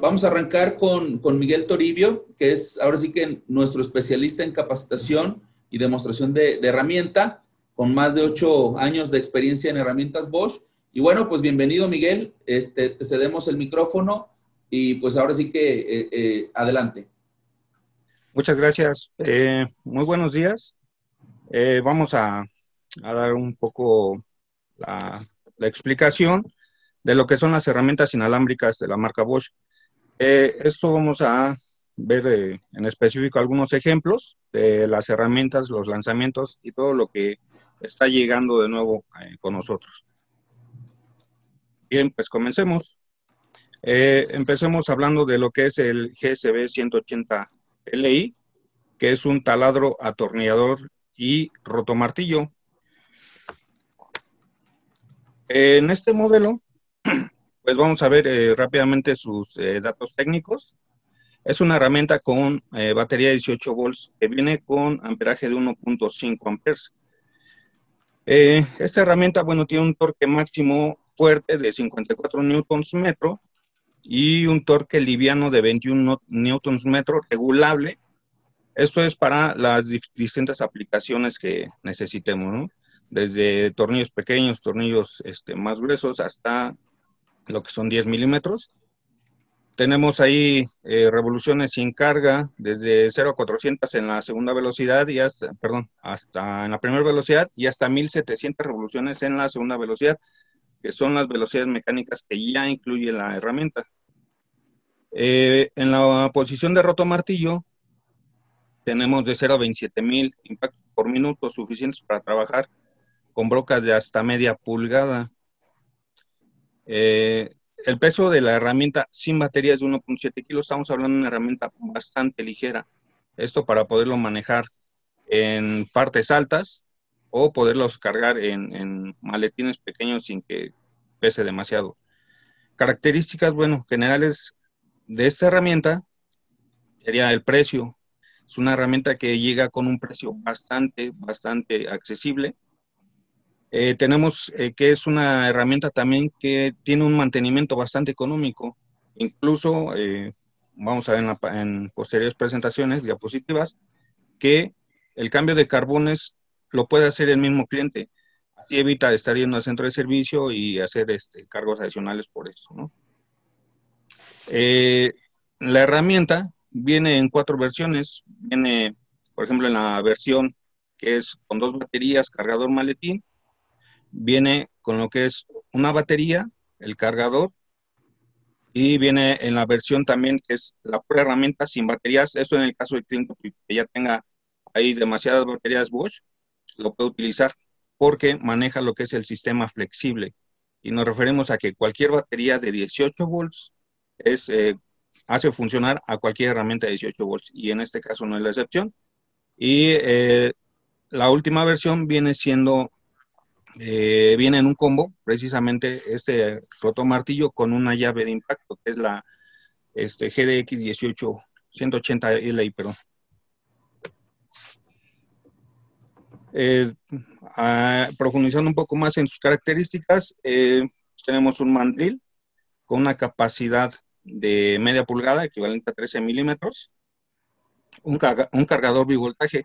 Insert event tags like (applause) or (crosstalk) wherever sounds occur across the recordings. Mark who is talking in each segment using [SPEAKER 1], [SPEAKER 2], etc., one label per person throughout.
[SPEAKER 1] Vamos a arrancar con, con, Miguel Toribio, que es ahora sí que nuestro especialista en capacitación y demostración de, herramienta, con más de ocho años de experiencia en herramientas Bosch. Y bueno, pues bienvenido Miguel, este, te cedemos el micrófono y pues ahora sí que eh, eh, adelante.
[SPEAKER 2] Muchas gracias. Eh, muy buenos días. Vamos a, dar un poco la, explicación de lo que son las herramientas inalámbricas de la marca Bosch. Esto vamos a ver eh, en específico algunos ejemplos de las herramientas, los lanzamientos y todo lo que está llegando de nuevo eh, con nosotros. Bien, pues comencemos. Eh, empecemos hablando de lo que es el GSB 180 LI, que es un taladro atornillador y rotomartillo. En este modelo (clears throat) pues vamos a ver rápidamente sus datos técnicos. Es una herramienta con eh, batería de 18 volts que viene con amperaje de 1.5 amperes. Eh, esta herramienta, bueno, tiene un torque máximo fuerte de 54 newtons metro y un torque liviano de 21 newtons metro regulable. Esto es para las distintas aplicaciones que necesitemos, ¿no? Desde tornillos pequeños, tornillos este, más gruesos, hasta lo que son 10 milímetros. Tenemos ahí eh, revoluciones sin carga desde 0 a 400 en la segunda velocidad y hasta, perdón, hasta en la primera velocidad y hasta 1700 revoluciones en la segunda velocidad, que son las velocidades mecánicas que ya incluye la herramienta. Eh, en la posición de roto martillo tenemos de 0 a 27 mil impactos por minuto suficientes para trabajar con brocas de hasta media pulgada. Eh, el peso de la herramienta sin batería es de 1.7 kilos. Estamos hablando de una herramienta bastante ligera. Esto para poderlo manejar en partes altas o poderlos cargar en, maletines pequeños sin que pese demasiado. Características, bueno, generales de esta herramienta sería el precio. Es una herramienta que llega con un precio bastante, bastante accesible. Eh, tenemos eh, que es una herramienta también que tiene un mantenimiento bastante económico. Incluso, eh, vamos a ver en, la, en, posteriores presentaciones, diapositivas, que el cambio de carbones lo puede hacer el mismo cliente. Así evita estar yendo al centro de servicio y hacer este, cargos adicionales por eso. ¿no? Eh, la herramienta viene en cuatro versiones. Viene, por ejemplo, en la versión que es con dos baterías, cargador maletín, viene con lo que es una batería, el cargador, y viene en la versión también que es la pura herramienta sin baterías. Eso en el caso del cliente que ya tenga ahí demasiadas baterías Bosch, lo puede utilizar porque maneja lo que es el sistema flexible. Y nos referimos a que cualquier batería de 18 volts es, eh, hace funcionar a cualquier herramienta de 18 volts. Y en este caso no es la excepción. Y eh, la última versión viene siendo eh, viene en un combo, precisamente este roto martillo con una llave de impacto, que es la este, GDX 18 180 LI, perdón. Eh, a, profundizando un poco más en sus características, eh, tenemos un mandril con una capacidad de media pulgada, equivalente a 13 milímetros, un, carga, un cargador bivoltaje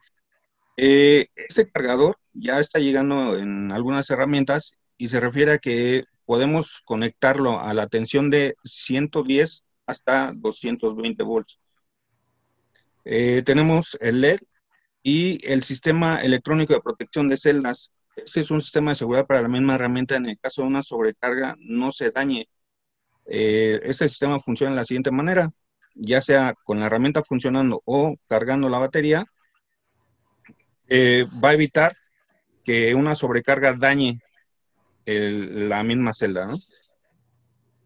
[SPEAKER 2] eh, este cargador ya está llegando en algunas herramientas y se refiere a que podemos conectarlo a la tensión de 110 hasta 220 volts. Eh, tenemos el LED y el sistema electrónico de protección de celdas. Este es un sistema de seguridad para la misma herramienta en el caso de una sobrecarga no se dañe. Eh, este sistema funciona de la siguiente manera, ya sea con la herramienta funcionando o cargando la batería, eh, va a evitar que una sobrecarga dañe el, la misma celda.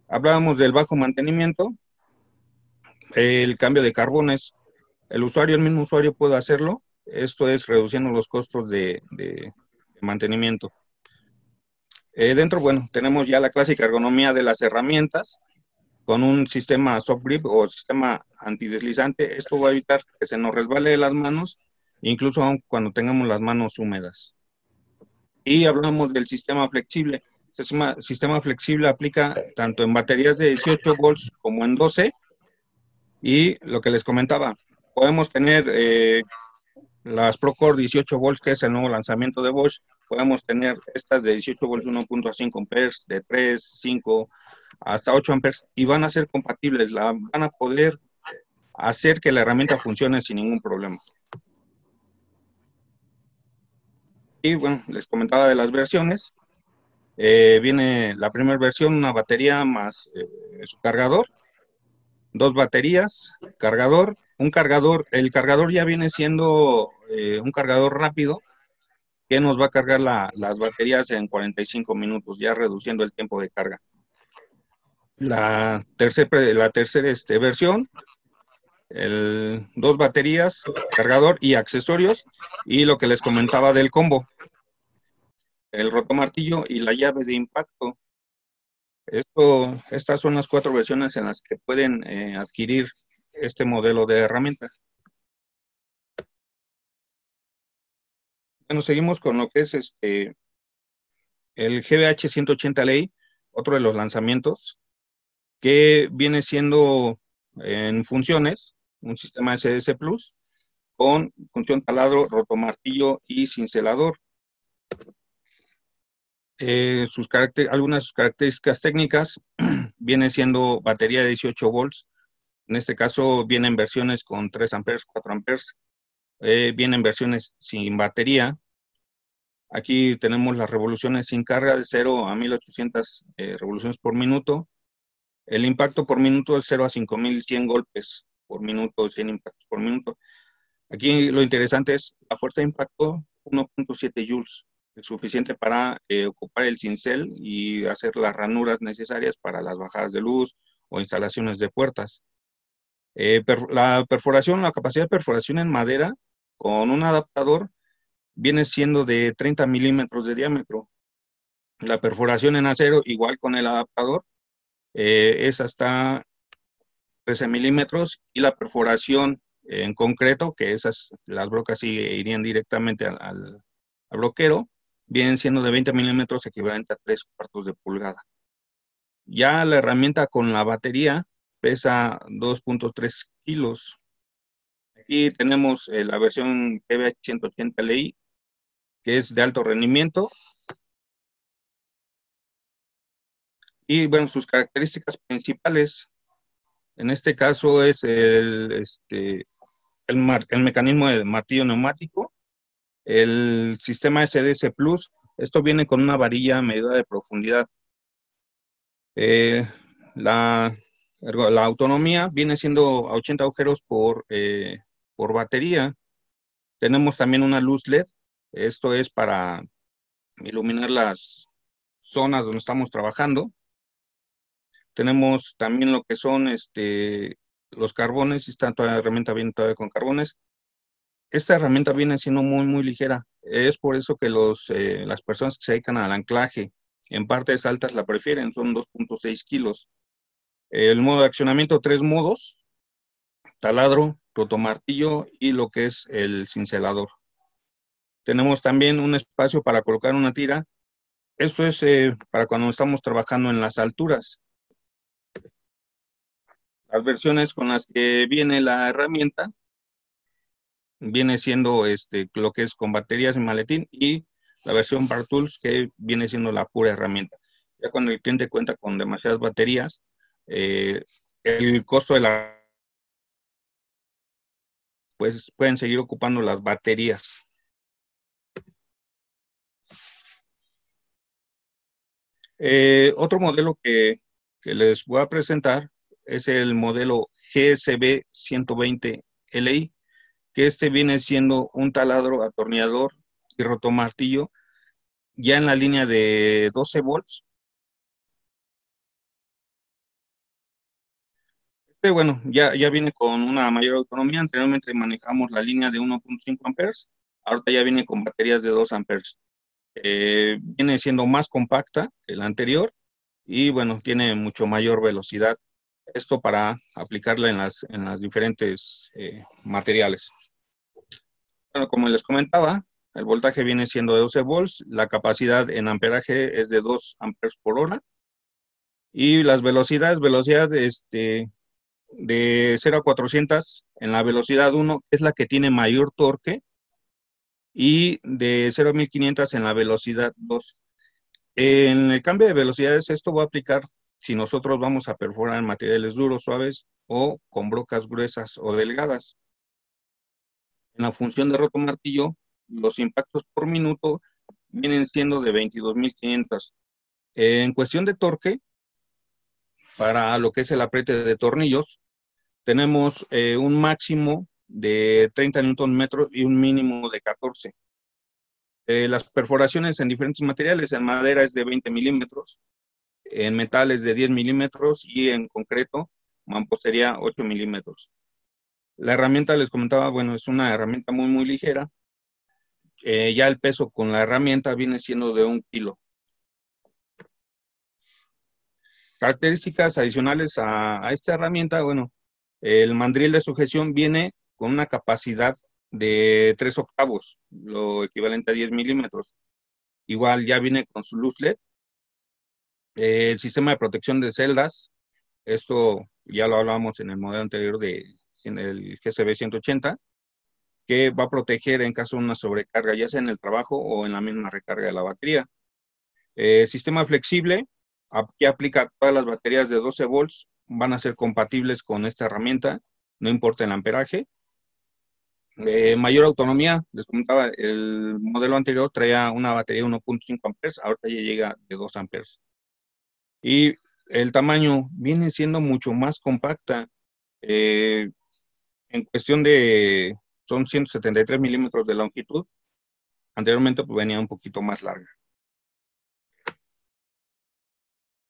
[SPEAKER 2] Hablábamos del bajo mantenimiento, el cambio de carbones. El usuario, el mismo usuario puede hacerlo. Esto es reduciendo los costos de, mantenimiento. Eh, dentro, bueno, tenemos ya la clásica ergonomía de las herramientas con un sistema soft grip o sistema antideslizante. Esto va a evitar que se nos resbale las manos, incluso cuando tengamos las manos húmedas. Y hablamos del sistema flexible. Sistema, sistema flexible aplica tanto en baterías de 18 volts como en 12. Y lo que les comentaba, podemos tener eh, las Procore 18 volts, que es el nuevo lanzamiento de Bosch. Podemos tener estas de 18 volts 1.5 amperes, de 3, 5, hasta 8 amperes, y van a ser compatibles. La, van a poder hacer que la herramienta funcione sin ningún problema. Y bueno, les comentaba de las versiones. Eh, viene la primera versión, una batería más eh, cargador, dos baterías, cargador, un cargador, el cargador ya viene siendo eh, un cargador rápido que nos va a cargar las baterías en 45 minutos, ya reduciendo el tiempo de carga. La tercera la tercera este, versión, el, dos baterías, cargador y accesorios, y lo que les comentaba del combo, el rotomartillo y la llave de impacto. Esto, estas son las cuatro versiones en las que pueden eh, adquirir este modelo de herramientas. Bueno, seguimos con lo que es este el GBH 180 Ley, otro de los lanzamientos, que viene siendo en funciones un sistema SDS Plus con función taladro, rotomartillo y cincelador. Eh, sus algunas de sus características técnicas (clears throat) viene siendo batería de 18 volts en este caso vienen versiones con 3 amperes, 4 amperes, eh, vienen versiones sin batería. Aquí tenemos las revoluciones sin carga de 0 a 1800 eh, revoluciones por minuto. El impacto por minuto es 0 a 5100 golpes por minuto, 100 impactos por minuto. Aquí lo interesante es la fuerza de impacto 1.7 joules, es suficiente para eh, ocupar el cincel y hacer las ranuras necesarias para las bajadas de luz o instalaciones de puertas. Eh, la perforación, la capacidad de perforación en madera con un adaptador viene siendo de 30 milímetros de diámetro. La perforación en acero, igual con el adaptador, eh, es hasta 13 milímetros y la perforación en concreto, que esas, las brocas irían directamente al, al, al bloquero, vienen siendo de 20 milímetros equivalente a 3 cuartos de pulgada. Ya la herramienta con la batería pesa 2.3 kilos. Aquí tenemos eh, la versión GBH 180 Li, que es de alto rendimiento. Y bueno, sus características principales, en este caso es el, este, el, el mecanismo de martillo neumático, el sistema SDS Plus, esto viene con una varilla medida de profundidad. Eh, la la autonomía viene siendo a 80 agujeros por, eh, por batería. Tenemos también una luz LED. Esto es para iluminar las zonas donde estamos trabajando. Tenemos también lo que son este, los carbones, está toda la herramienta viene todavía con carbones. Esta herramienta viene siendo muy, muy ligera. Es por eso que los, eh, las personas que se dedican al anclaje en partes altas la prefieren, son 2.6 kilos. El modo de accionamiento, tres modos, taladro, rotomartillo y lo que es el cincelador. Tenemos también un espacio para colocar una tira. Esto es eh, para cuando estamos trabajando en las alturas. Las versiones con las que viene la herramienta viene siendo este, lo que es con baterías y maletín y la versión Bar Tools que viene siendo la pura herramienta. Ya cuando el cliente cuenta con demasiadas baterías, eh, el costo de la pues pueden seguir ocupando las baterías. Eh, otro modelo que, les voy a presentar es el modelo GSB 120 LI, que este viene siendo un taladro, atornillador y rotomartillo ya en la línea de 12 volts torque, bueno, ya, ya viene con una mayor autonomía. Anteriormente manejamos la línea de 1.5 amperes, ahorita ya viene con baterías de 2 amperes. Eh, viene siendo más compacta que la anterior y bueno, tiene mucho mayor velocidad. Esto para aplicarla en las, en las diferentes eh, materiales. Bueno, como les comentaba, el voltaje viene siendo de 12 volts, la capacidad en amperaje es de 2 amperes por hora y las velocidades, velocidad este, de 0 a 400 en la velocidad 1 es la que tiene mayor torque y de 0 a 1500 en la velocidad 2. En el cambio de velocidades, esto va a aplicar si nosotros vamos a perforar en materiales duros, suaves o con brocas gruesas o delgadas. En la función de roto martillo, los impactos por minuto vienen siendo de 22.500. En cuestión de torque, para lo que es el apriete de tornillos, tenemos eh, un máximo de 30 Nm y un mínimo de 14. Eh, las perforaciones en diferentes materiales, en madera es de 20 milímetros, en metales de 10 milímetros y en concreto, mampostería 8 milímetros. La herramienta, les comentaba, bueno, es una herramienta muy, muy ligera. Eh, ya el peso con la herramienta viene siendo de un kilo. Características adicionales a, a esta herramienta, bueno, el mandril de sujeción viene con una capacidad de 3 octavos, lo equivalente a 10 milímetros. Igual ya viene con su luz LED. El sistema de protección de celdas, esto ya lo hablábamos en el modelo anterior de el GCB 180, que va a proteger en caso de una sobrecarga, ya sea en el trabajo o en la misma recarga de la batería. El sistema flexible, que aplica todas las baterías de 12 volts, van a ser compatibles con esta herramienta, no importa el amperaje. Eh, mayor autonomía, les comentaba, el modelo anterior traía una batería de 1.5 amperes, ahorita ya llega de 2 amperes. Y el tamaño viene siendo mucho más compacta. Eh, en cuestión de, son 173 milímetros de longitud. Anteriormente pues, venía un poquito más larga.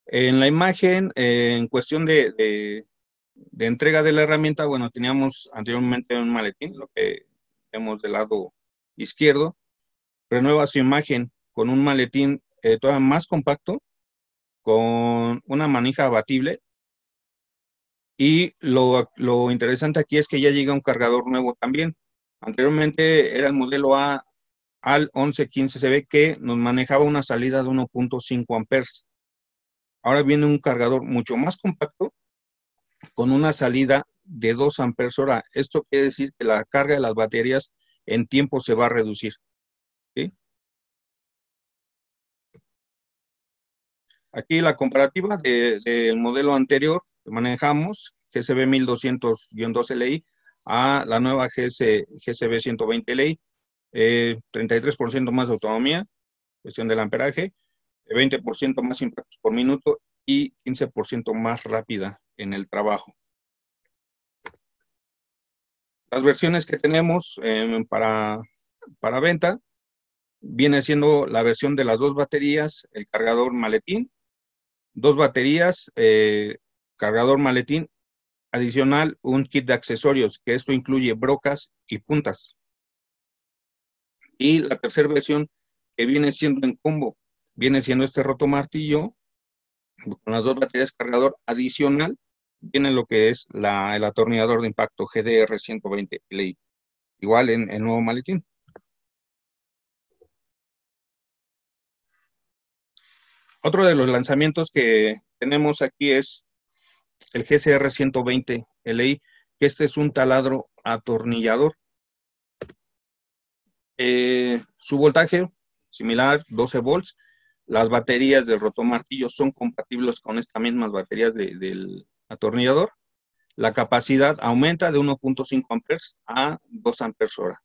[SPEAKER 2] En la imagen, eh, en cuestión de, de entrega de la herramienta, bueno, teníamos anteriormente un maletín, lo que vemos del lado izquierdo, renueva su imagen con un maletín eh, todavía más compacto, con una manija abatible. Y lo, lo, interesante aquí es que ya llega un cargador nuevo también. Anteriormente era el modelo A al 1115CB que nos manejaba una salida de 1.5 amperes. Ahora viene un cargador mucho más compacto con una salida de 2 amperes hora. Esto quiere decir que la carga de las baterías en tiempo se va a reducir. Aquí la comparativa del modelo anterior que manejamos, GCB 1200-2 a la nueva GC, GCB 120 LI, 33% más de autonomía, cuestión del amperaje, 20% más impactos por minuto y 15% más rápida en el trabajo. Las versiones que tenemos em, para, para venta viene siendo la versión de las dos baterías, el cargador maletín, dos baterías, eh, cargador maletín, adicional un kit de accesorios, que esto incluye brocas y puntas. Y la tercera versión que viene siendo en combo, viene siendo este roto martillo con las dos baterías cargador adicional viene lo que es la, el atornillador de impacto GDR 120 LI, igual en el nuevo maletín. Otro de los lanzamientos que tenemos aquí es el GCR 120 LI, que este es un taladro atornillador. Eh, su voltaje similar, 12 volts, las baterías del rotomartillo son compatibles con estas mismas baterías del atornillador. La capacidad aumenta de 1.5 amperes a 2 amperes hora.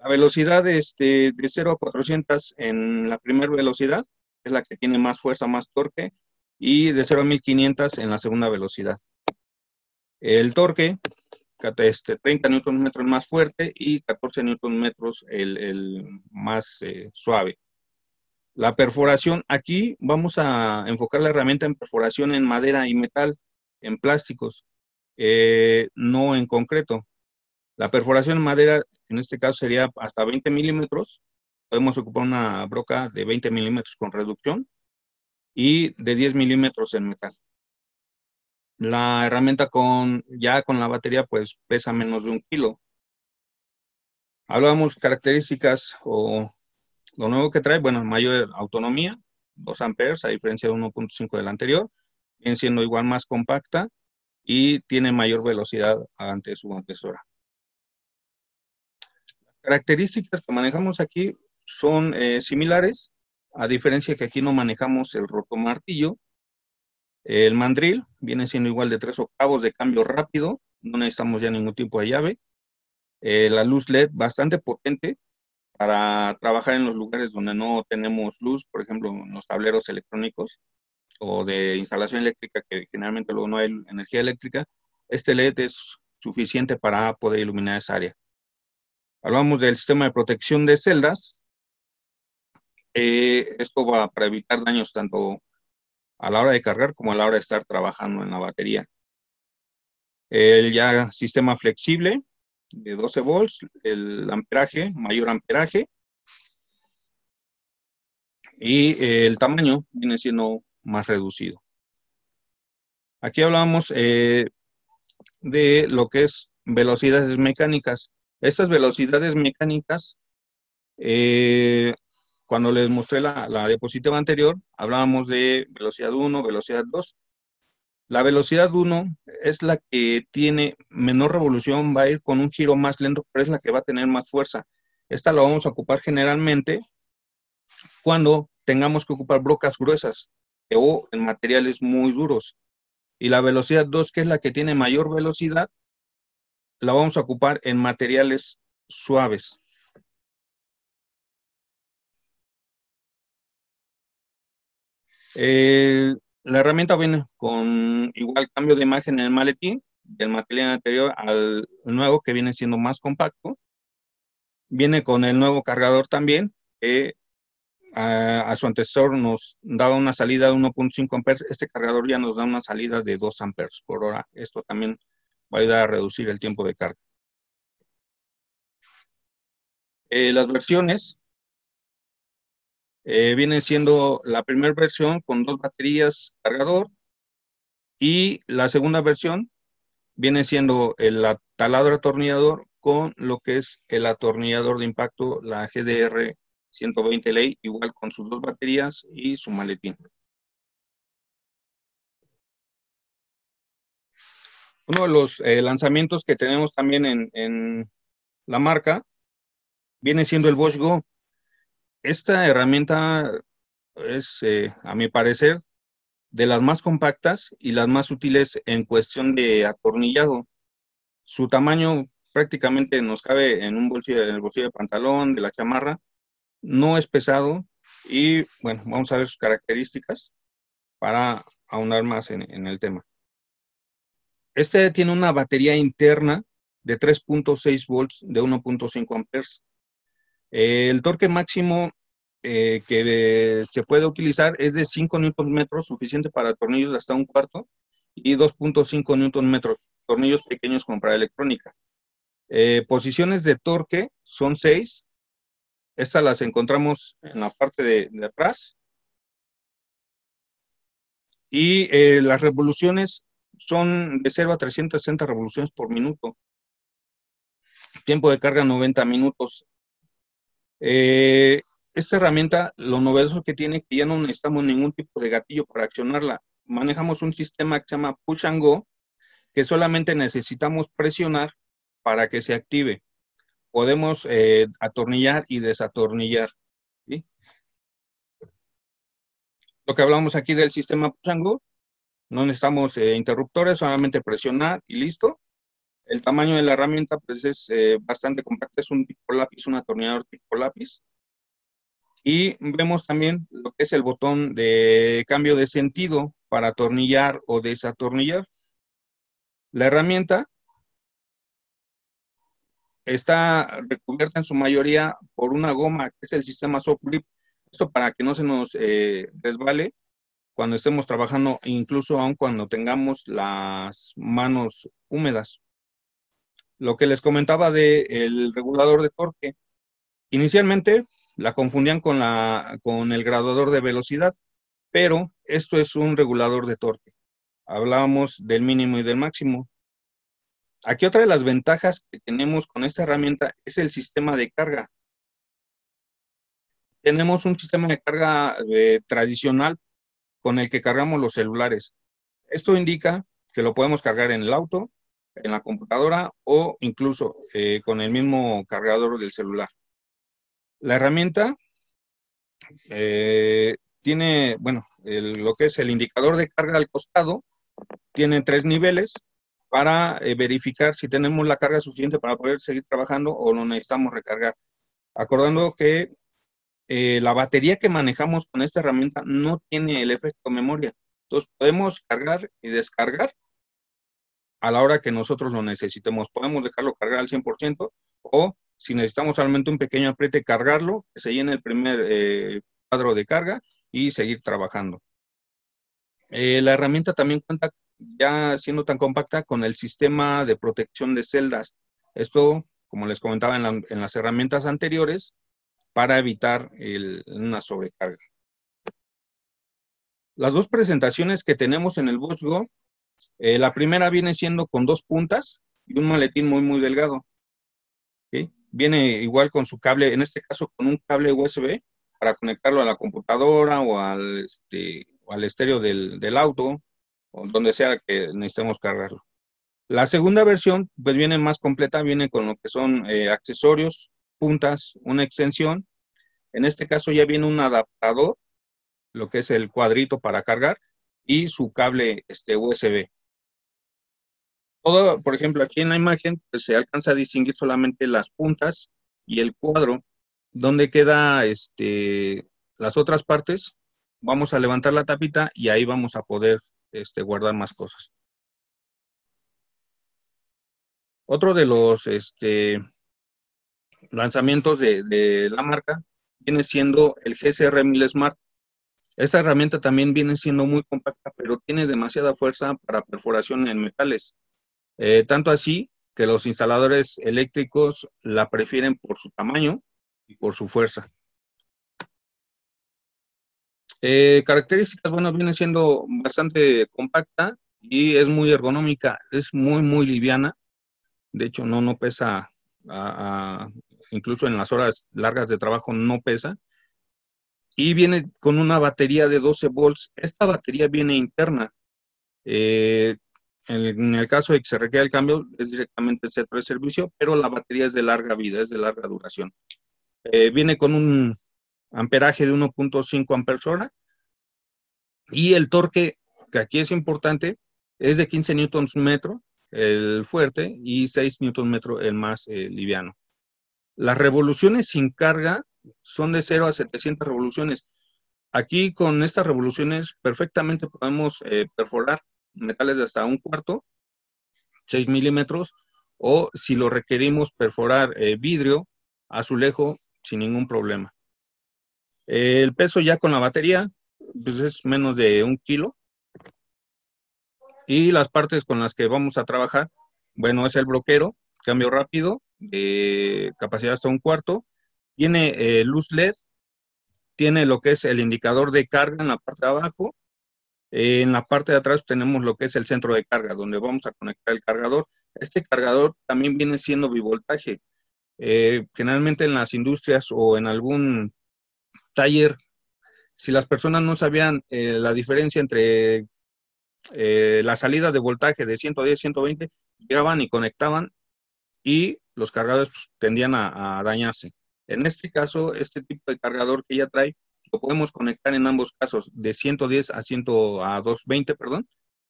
[SPEAKER 2] La velocidad este, de 0 a 400 en la primera velocidad es la que tiene más fuerza, más torque, y de 0 a 1500 en la segunda velocidad. El torque, este, 30 Nm más fuerte y 14 Nm el, el más eh, suave. La perforación, aquí vamos a enfocar la herramienta en perforación en madera y metal, en plásticos. eh, no en concreto. La perforación en madera, en este caso, sería hasta 20 milímetros. Podemos ocupar una broca de 20 milímetros con reducción y de 10 milímetros en metal. La herramienta con, ya con la batería, pues pesa menos de un kilo. Hablábamos características o lo nuevo que trae, bueno, mayor autonomía, 2 amperes, a diferencia de 1.5 del anterior, viene siendo igual más compacta y tiene mayor velocidad ante su. Las características que manejamos aquí son eh, similares, a diferencia que aquí no manejamos el rotomartillo. El mandril viene siendo igual de 3 octavos de cambio rápido, no necesitamos ya ningún tipo de llave. Eh, la luz LED bastante potente para trabajar en los lugares donde no tenemos luz, por ejemplo, en los tableros electrónicos o de instalación eléctrica, que generalmente luego no hay energía eléctrica, este LED es suficiente para poder iluminar esa área. Hablamos del sistema de protección de celdas. Eh, esto va para evitar daños tanto a la hora de cargar como a la hora de estar trabajando en la batería. El ya sistema flexible, de 12 volts, el amperaje, mayor amperaje, y eh, el tamaño viene siendo más reducido. Aquí hablamos eh, de lo que es velocidades mecánicas. Estas velocidades mecánicas, cuando les mostré la, la diapositiva anterior, hablábamos de velocidad 1, velocidad 2. La velocidad 1 es la que tiene menor revolución, va a ir con un giro más lento, pero es la que va a tener más fuerza. Esta la vamos a ocupar generalmente cuando tengamos que ocupar brocas gruesas o en materiales muy duros. Y la velocidad 2, que es la que tiene mayor velocidad, la vamos a ocupar en materiales suaves. Eh, la herramienta viene con igual cambio de imagen en el maletín, del material anterior al nuevo que viene siendo más compacto. Viene con el nuevo cargador también, que a, su antecesor nos daba una salida de 1.5 amperes. Este cargador ya nos da una salida de 2 amperes por hora. Esto también va a ayudar a reducir el tiempo de carga. Eh, las versiones eh, viene siendo la primera versión con dos baterías cargador y la segunda versión viene siendo el taladro atornillador con lo que es el atornillador de impacto, la GDR 120 ley, igual con sus dos baterías y su maletín. Uno de los eh, lanzamientos que tenemos también en, en la marca viene siendo el Bosch Go. Esta herramienta es, eh, a mi parecer, de las más compactas y las más útiles en cuestión de atornillado. Su tamaño prácticamente nos cabe en un bolsillo, en el bolsillo de pantalón, de la chamarra. No es pesado y, bueno, vamos a ver sus características para ahondar más en, en el tema. Este tiene una batería interna de 3.6 volts de 1.5 amperes el torque máximo eh, que se puede utilizar es de 5 Nm, suficiente para tornillos hasta un cuarto, y 2.5 Nm, tornillos pequeños como para electrónica. Eh, posiciones de torque son 6. Estas las encontramos en la parte de, atrás. Y eh, las revoluciones son de 0 a 360 revoluciones por minuto. Tiempo de carga 90 minutos. Eh, esta herramienta, lo novedoso que tiene, que ya no necesitamos ningún tipo de gatillo para accionarla. Manejamos un sistema que se llama Push que solamente necesitamos presionar para que se active. Podemos eh, atornillar y desatornillar. Lo que hablamos aquí del sistema Push no necesitamos eh, interruptores, solamente presionar y listo. El tamaño de la herramienta pues es eh, bastante compacta, es un tipo lápiz, un atornillador tipo lápiz. Y vemos también lo que es el botón de cambio de sentido para atornillar o desatornillar. La herramienta está recubierta en su mayoría por una goma que es el sistema soft grip. Esto para que no se nos eh, resbale cuando estemos trabajando, incluso aun cuando tengamos las manos húmedas. Lo que les comentaba del regulador de torque, inicialmente la confundían con, la, con el graduador de velocidad, pero esto es un regulador de torque. Hablábamos del mínimo y del máximo. Aquí otra de las ventajas que tenemos con esta herramienta es el sistema de carga. Tenemos un sistema de carga eh, tradicional con el que cargamos los celulares. Esto indica que lo podemos cargar en el auto, en la computadora o incluso eh, con el mismo cargador del celular. La herramienta eh, tiene, bueno, lo que es el indicador de carga al costado, tiene tres niveles para eh, verificar si tenemos la carga suficiente para poder seguir trabajando o lo necesitamos recargar. Acordando que la batería que manejamos con esta herramienta no tiene el efecto memoria. Entonces podemos cargar y descargar a la hora que nosotros lo necesitemos. Podemos dejarlo cargar al 100% o si necesitamos solamente un pequeño apriete, cargarlo, se llene el primer eh, cuadro de carga y seguir trabajando. Eh, la herramienta también cuenta, ya siendo tan compacta, con el sistema de protección de celdas. Esto, como les comentaba en, las herramientas anteriores, para evitar una sobrecarga. Las dos presentaciones que tenemos en el Bosch Go, eh, la primera viene siendo con dos puntas y un maletín muy, muy delgado. Viene igual con su cable, en este caso con un cable USB para conectarlo a la computadora o al, este, al estéreo del, auto o donde sea que necesitemos cargarlo. La segunda versión pues viene más completa, viene con lo que son eh, accesorios, puntas, una extensión. En este caso ya viene un adaptador, lo que es el cuadrito para cargar y su cable este, USB todo, por ejemplo, aquí en la imagen pues, se alcanza a distinguir solamente las puntas y el cuadro. Donde queda este, las otras partes, vamos a levantar la tapita y ahí vamos a poder este, guardar más cosas. Otro de los este, lanzamientos de, de, la marca viene siendo el GCR 1000 Smart. Esta herramienta también viene siendo muy compacta, pero tiene demasiada fuerza para perforación en metales. Eh, tanto así que los instaladores eléctricos la prefieren por su tamaño y por su fuerza. Eh, características, bueno, viene siendo bastante compacta y es muy ergonómica, es muy, muy liviana. De hecho, no, no pesa, incluso en las horas largas de trabajo no pesa. Y viene con una batería de 12 volts. Esta batería viene interna. Eh, en el caso de que se requiera el cambio, es directamente el centro de servicio, pero la batería es de larga vida, es de larga duración. Eh, viene con un amperaje de 1.5 amperes hora y el torque, que aquí es importante, es de 15 newtons metro, el fuerte, y 6 newtons metro, el más eh, liviano. Las revoluciones sin carga son de 0 a 700 revoluciones. Aquí con estas revoluciones perfectamente podemos eh, perforar metales de hasta un cuarto, 6 milímetros, o si lo requerimos perforar eh, vidrio, azulejo, sin ningún problema. el peso ya con la batería, pues es menos de un kilo. Y las partes con las que vamos a trabajar, bueno, es el bloquero, cambio rápido, capacidad hasta un cuarto. Tiene eh, luz LED, tiene lo que es el indicador de carga en la parte de abajo, en la parte de atrás tenemos lo que es el centro de carga, donde vamos a conectar el cargador. Este cargador también viene siendo bivoltaje. Eh, generalmente en las industrias o en algún taller, si las personas no sabían eh, la diferencia entre eh, la salida de voltaje de 110, 120, llegaban y conectaban y los cargadores pues, tendían a, a dañarse. En este caso, este tipo de cargador que ya trae podemos conectar en ambos casos de 110 a, 100, a 220, perdón,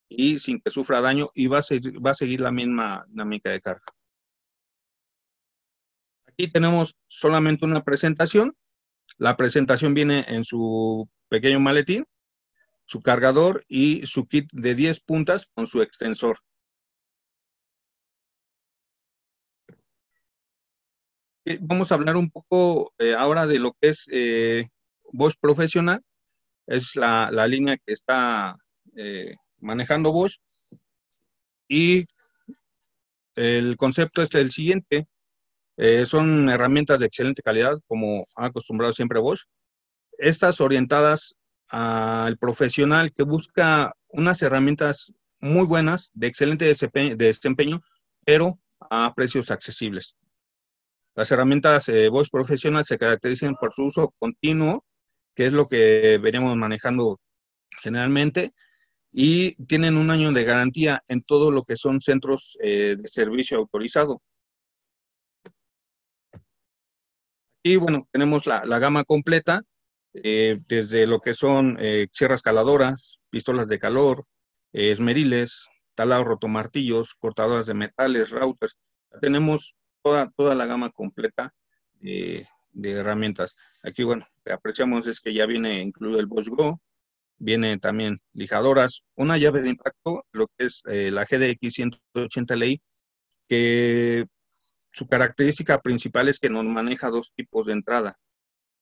[SPEAKER 2] y sin que sufra daño y va a, va a seguir la misma dinámica de carga. Aquí tenemos solamente una presentación. La presentación viene en su pequeño maletín, su cargador y su kit de 10 puntas con su extensor. Vamos a hablar un poco eh, ahora de lo que es eh, Bosch profesional. es la, línea que está eh, manejando Bosch. Y el concepto es el siguiente. Eh, son herramientas de excelente calidad, como ha acostumbrado siempre Bosch. Estas orientadas al profesional que busca unas herramientas muy buenas, de excelente desempeño, pero a precios accesibles. Las herramientas eh, Bosch Professional se caracterizan por su uso continuo, que es lo que veníamos manejando generalmente, y tienen un año de garantía en todo lo que son centros eh, de servicio autorizado. Y bueno, tenemos la, gama completa, eh, desde lo que son sierras caladoras, pistolas de calor, esmeriles, talados rotomartillos, cortadoras de metales, routers. Tenemos toda, toda la gama completa de herramientas. Aquí, bueno, que apreciamos es que ya viene incluido el Bosch Go, viene también lijadoras, una llave de impacto, lo que es la GDX 180 Ley, que su característica principal es que nos maneja dos tipos de entrada.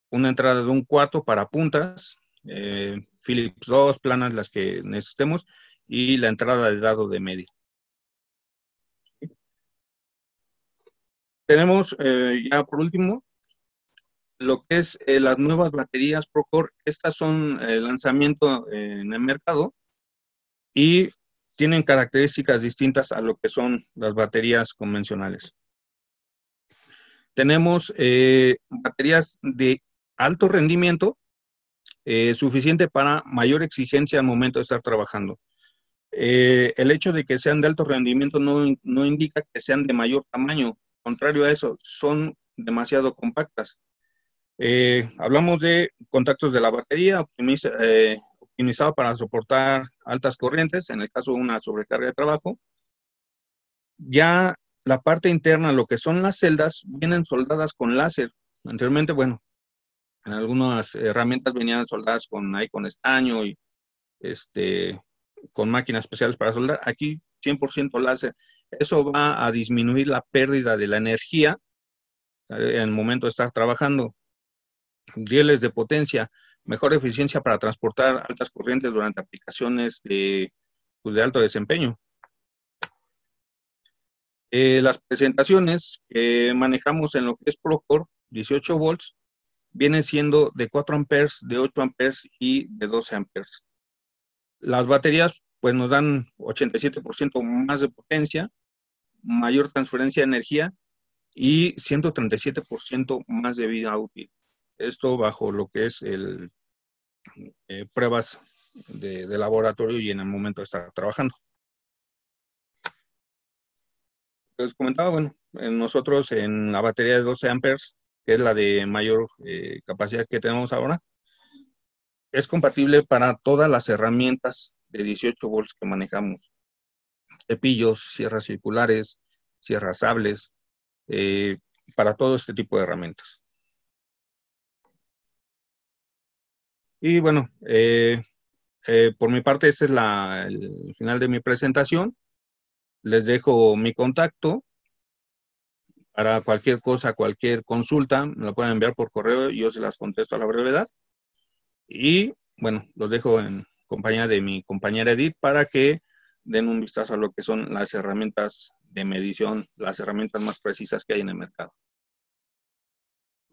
[SPEAKER 2] Una entrada de un cuarto para puntas, eh, Philips 2, planas las que necesitemos, y la entrada de dado de medio. Tenemos eh, ya por último lo que es eh, las nuevas baterías Procore. Estas son el lanzamiento en el mercado y tienen características distintas a lo que son las baterías convencionales. Tenemos eh, baterías de alto rendimiento, eh, suficiente para mayor exigencia al momento de estar trabajando. Eh, el hecho de que sean de alto rendimiento no, indica que sean de mayor tamaño, contrario a eso, son demasiado compactas. hablamos de contactos de la batería optimizado para soportar altas corrientes, en el caso de una sobrecarga de trabajo. Ya la parte interna, lo que son las celdas, vienen soldadas con láser. Anteriormente, bueno, en algunas herramientas venían soldadas con ahí con estaño y este con máquinas especiales para soldar. Aquí 100% láser. Eso va a disminuir la pérdida de la energía en el momento de estar trabajando. Rieles de potencia, mejor eficiencia para transportar altas corrientes durante aplicaciones de, pues, de alto desempeño. Eh, las presentaciones que manejamos en lo que es Procore, 18 volts, vienen siendo de 4 amperes, de 8 amperes y de 12 amperes. Las baterías pues nos dan 87% más de potencia, mayor transferencia de energía y 137% más de vida útil. Esto bajo lo que es el eh, pruebas de, laboratorio y en el momento de estar trabajando les comentaba, bueno, nosotros en la batería de 12 amperes, que es la de mayor eh, capacidad que tenemos ahora, es compatible para todas las herramientas de 18 volts que manejamos. Cepillos, sierras circulares, sierras sables, eh, para todo este tipo de herramientas. Y bueno, eh, por mi parte, este es el final de mi presentación. Les dejo mi contacto para cualquier cosa, cualquier consulta, me la pueden enviar por correo y yo se las contesto a la brevedad. Y bueno, los dejo en compañía de mi compañera Edith para que den un vistazo a lo que son las herramientas de medición, las herramientas más precisas que hay en el mercado.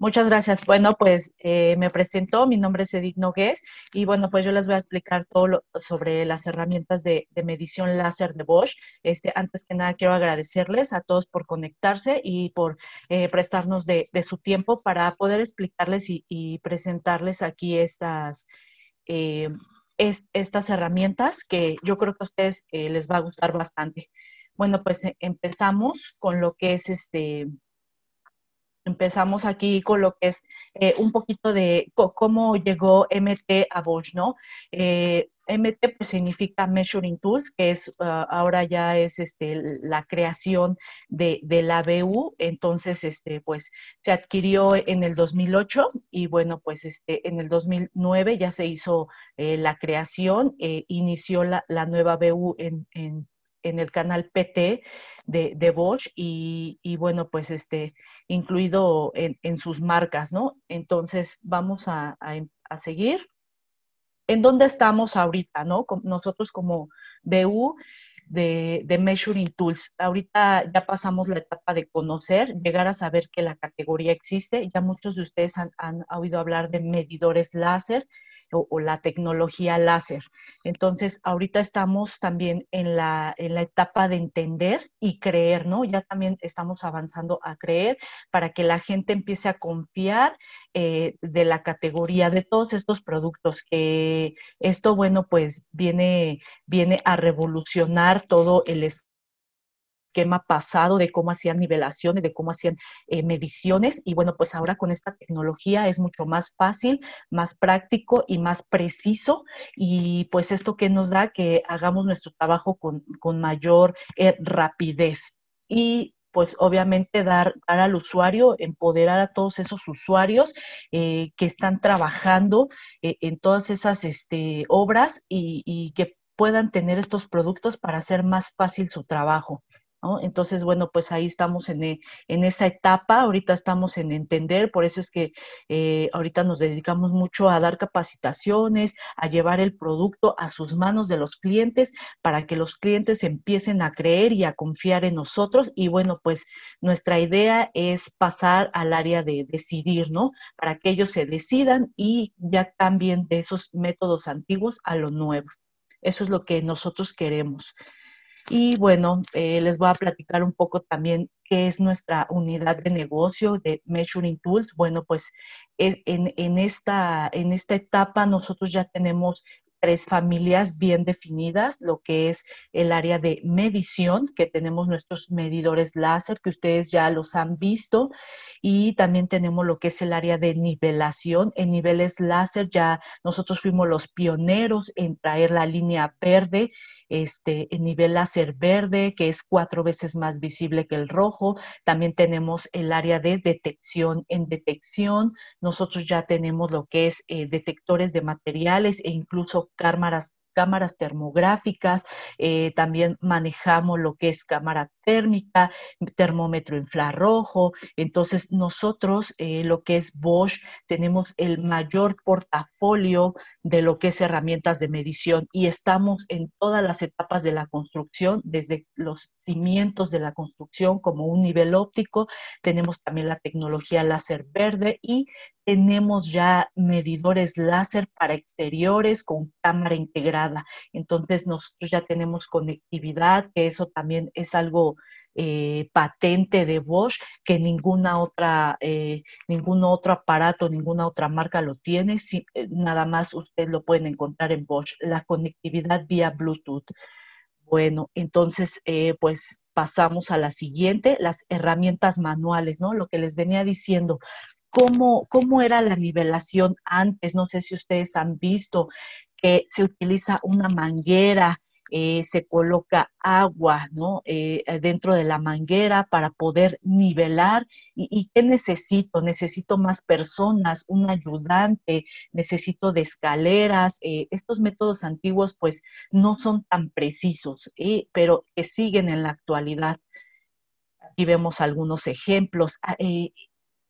[SPEAKER 3] Muchas gracias. Bueno, pues eh, me presento, mi nombre es Edith Nogués y bueno, pues yo les voy a explicar todo sobre las herramientas de, medición láser de Bosch. Este, antes que nada, quiero agradecerles a todos por conectarse y por eh, prestarnos de, su tiempo para poder explicarles y, presentarles aquí estas, eh, estas herramientas que yo creo que a ustedes les va a gustar bastante. Bueno, pues empezamos con lo que es este empezamos aquí con lo que es eh, un poquito de cómo llegó MT a Bosch, ¿no? Eh, MT pues, significa Measuring Tools, que es ah, ahora ya es este, la creación de, la BU, entonces este, pues se adquirió en el 2008 y bueno, pues este, en el 2009 ya se hizo eh, la creación, inició la, nueva BU en, en en el canal PT de, Bosch y, bueno, pues este, incluido en, sus marcas, ¿no? Entonces, vamos a, seguir. ¿En dónde estamos ahorita, no? Nosotros como BU de, Measuring Tools. Ahorita ya pasamos la etapa de conocer, llegar a saber que la categoría existe. Ya muchos de ustedes han, han oído hablar de medidores láser o, la tecnología láser. Entonces, ahorita estamos también en la, en la etapa de entender y creer, ¿no? Ya también estamos avanzando a creer para que la gente empiece a confiar eh, de la categoría de todos estos productos, que esto, bueno, pues viene, viene a revolucionar todo el esquema pasado de cómo hacían nivelaciones, de cómo hacían eh, mediciones. Y bueno, pues ahora con esta tecnología es mucho más fácil, más práctico y más preciso. Y pues esto que nos da que hagamos nuestro trabajo con, mayor eh, rapidez. Y pues obviamente dar, al usuario, empoderar a todos esos usuarios eh, que están trabajando en todas esas este, obras y, que puedan tener estos productos para hacer más fácil su trabajo. Entonces, bueno, pues ahí estamos en, e, en, esa etapa, ahorita estamos en entender, por eso es que eh, ahorita nos dedicamos mucho a dar capacitaciones, a llevar el producto a sus manos de los clientes para que los clientes empiecen a creer y a confiar en nosotros. Y bueno, pues nuestra idea es pasar al área de decidir, ¿no? Para que ellos se decidan y ya cambien de esos métodos antiguos a lo nuevo. Eso es lo que nosotros queremos. Y bueno, eh, les voy a platicar un poco también qué es nuestra unidad de negocio de Measuring Tools. Bueno, pues en, esta, en esta etapa nosotros ya tenemos tres familias bien definidas, lo que es el área de medición, que tenemos nuestros medidores láser, que ustedes ya los han visto, y también tenemos lo que es el área de nivelación. En niveles láser ya nosotros fuimos los pioneros en traer la línea verde este, en nivel láser verde, que es cuatro veces más visible que el rojo. También tenemos el área de detección. En detección, nosotros ya tenemos lo que es eh, detectores de materiales e incluso cámaras cámaras termográficas, eh, también manejamos lo que es cámara térmica, termómetro infrarrojo. Entonces, nosotros, eh, lo que es Bosch, tenemos el mayor portafolio de lo que es herramientas de medición y estamos en todas las etapas de la construcción, desde los cimientos de la construcción como un nivel óptico, tenemos también la tecnología láser verde y tenemos ya medidores láser para exteriores con cámara integrada. Entonces nosotros ya tenemos conectividad, que eso también es algo eh, patente de Bosch que ninguna otra, eh, ningún otro aparato, ninguna otra marca lo tiene. Eh, nada más ustedes lo pueden encontrar en Bosch. La conectividad vía Bluetooth. Bueno, entonces, pues pasamos a la siguiente, las herramientas manuales, ¿no? Lo que les venía diciendo, cómo, cómo era la nivelación antes. No sé si ustedes han visto que se utiliza una manguera, eh, se coloca agua ¿no? Eh, dentro de la manguera para poder nivelar. ¿Y, qué necesito? Necesito más personas, un ayudante, necesito de escaleras. Eh, estos métodos antiguos pues no son tan precisos, pero que siguen en la actualidad. Aquí vemos algunos ejemplos.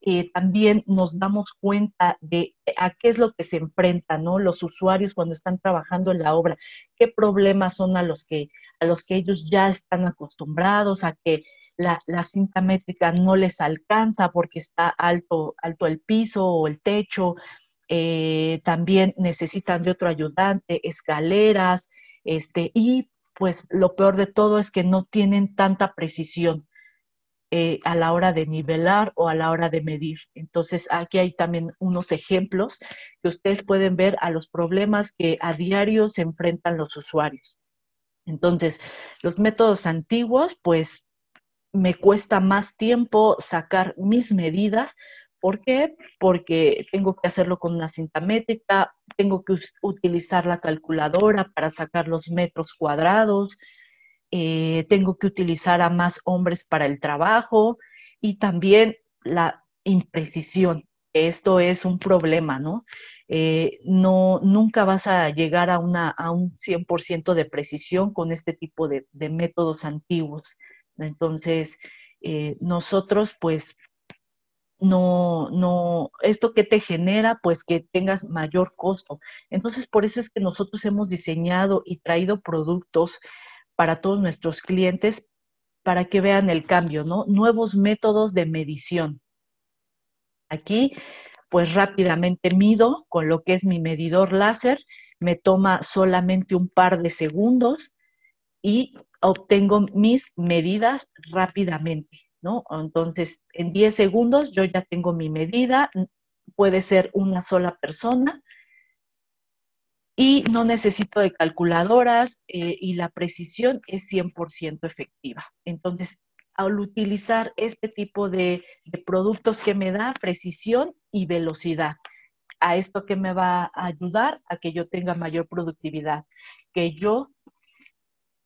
[SPEAKER 3] Eh, también nos damos cuenta de a qué es lo que se enfrentan ¿no? los usuarios cuando están trabajando en la obra, qué problemas son a los que, a los que ellos ya están acostumbrados, a que la, cinta métrica no les alcanza porque está alto, alto el piso o el techo, eh, también necesitan de otro ayudante, escaleras, este, y pues lo peor de todo es que no tienen tanta precisión. Eh, a la hora de nivelar o a la hora de medir. Entonces, aquí hay también unos ejemplos que ustedes pueden ver a los problemas que a diario se enfrentan los usuarios. Entonces, los métodos antiguos, pues me cuesta más tiempo sacar mis medidas. ¿Por qué? Porque tengo que hacerlo con una cinta métrica, tengo que utilizar la calculadora para sacar los metros cuadrados, eh, tengo que utilizar a más hombres para el trabajo y también la imprecisión. Esto es un problema, ¿no? Eh, no nunca vas a llegar a, una, a un 100% de precisión con este tipo de, métodos antiguos. Entonces, eh, nosotros pues no, no, esto que te genera, pues que tengas mayor costo. Entonces, por eso es que nosotros hemos diseñado y traído productos para todos nuestros clientes para que vean el cambio, ¿no? Nuevos métodos de medición. Aquí, pues rápidamente mido con lo que es mi medidor láser, me toma solamente un par de segundos y obtengo mis medidas rápidamente. ¿no? Entonces, en 10 segundos yo ya tengo mi medida, puede ser una sola persona y no necesito de calculadoras eh, y la precisión es 100% efectiva. Entonces, al utilizar este tipo de, de productos que me da precisión y velocidad, a esto que me va a ayudar a que yo tenga mayor productividad, que yo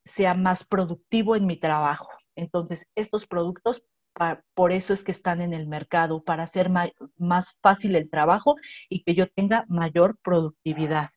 [SPEAKER 3] sea más productivo en mi trabajo. Entonces, estos productos, por eso es que están en el mercado, para hacer más fácil el trabajo y que yo tenga mayor productividad.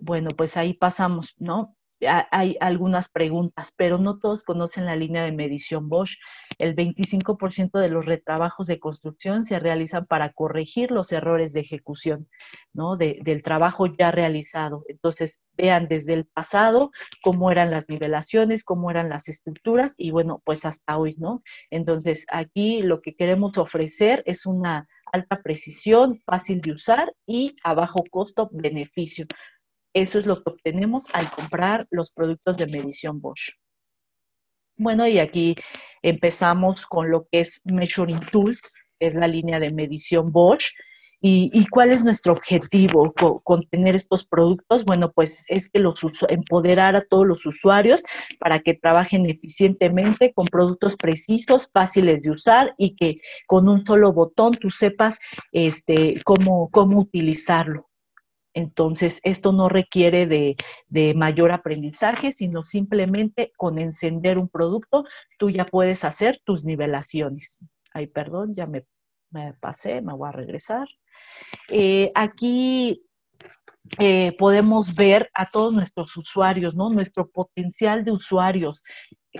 [SPEAKER 3] Bueno, pues ahí pasamos, ¿no? hay algunas preguntas, pero no todos conocen la línea de medición Bosch. El 25% de los retrabajos de construcción se realizan para corregir los errores de ejecución, ¿no? del trabajo ya realizado. Entonces, vean desde el pasado cómo eran las nivelaciones, cómo eran las estructuras y bueno, pues hasta hoy, ¿no? Entonces, aquí lo que queremos ofrecer es una alta precisión, fácil de usar y a bajo costo-beneficio. Eso es lo que obtenemos al comprar los productos de medición Bosch. Bueno, y aquí empezamos con lo que es Measuring Tools, es la línea de medición Bosch. ¿Y, cuál es nuestro objetivo con, tener estos productos? Bueno, pues es que los empoderar a todos los usuarios para que trabajen eficientemente con productos precisos, fáciles de usar y que con un solo botón tú sepas este, cómo, cómo utilizarlo. Entonces, esto no requiere de, mayor aprendizaje, sino simplemente con encender un producto, tú ya puedes hacer tus nivelaciones. Ay, perdón, ya me, pasé, me voy a regresar. Eh, aquí eh, podemos ver a todos nuestros usuarios, ¿no? Nuestro potencial de usuarios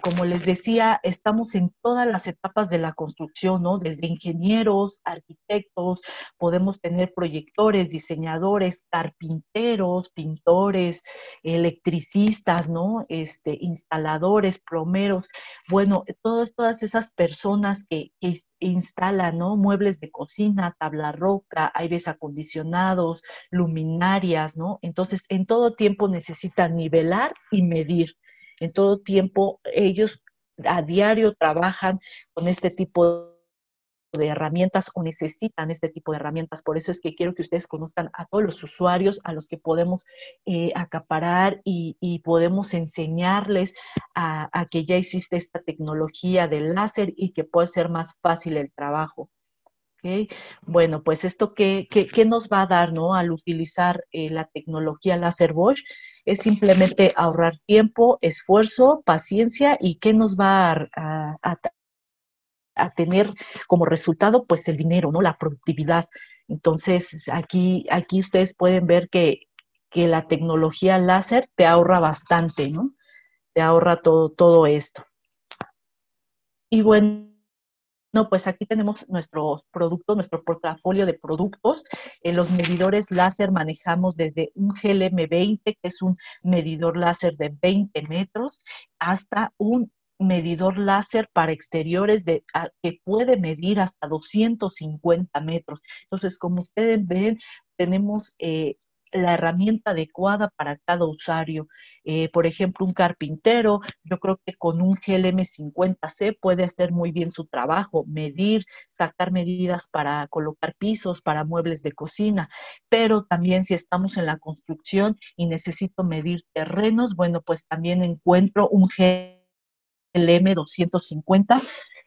[SPEAKER 3] como les decía, estamos en todas las etapas de la construcción, ¿no? Desde ingenieros, arquitectos, podemos tener proyectores, diseñadores, carpinteros, pintores, electricistas, ¿no? Este, instaladores, plomeros, bueno, todas, todas esas personas que, que instalan, ¿no? Muebles de cocina, tabla roca, aires acondicionados, luminarias, ¿no? Entonces, en todo tiempo necesitan nivelar y medir en todo tiempo ellos a diario trabajan con este tipo de herramientas o necesitan este tipo de herramientas. Por eso es que quiero que ustedes conozcan a todos los usuarios a los que podemos eh, acaparar y, podemos enseñarles a, que ya existe esta tecnología del láser y que puede ser más fácil el trabajo. Bueno, pues esto qué, nos va a dar ¿no? al utilizar eh, la tecnología láser Bosch es simplemente ahorrar tiempo, esfuerzo, paciencia y qué nos va a, tener como resultado, pues el dinero, ¿no? La productividad. Entonces, aquí, aquí ustedes pueden ver que, que la tecnología láser te ahorra bastante, ¿no? Te ahorra todo, todo esto. Y bueno, no, pues aquí tenemos nuestro producto, nuestro portafolio de productos. En los medidores láser manejamos desde un GLM20, que es un medidor láser de 20 metros, hasta un medidor láser para exteriores que puede medir hasta 250 metros. Entonces, como ustedes ven, tenemos eh, la herramienta adecuada para cada usuario. Eh, por ejemplo, un carpintero, yo creo que con un GLM50C puede hacer muy bien su trabajo, medir, sacar medidas para colocar pisos, para muebles de cocina, pero también si estamos en la construcción y necesito medir terrenos, bueno, pues también encuentro un GLM250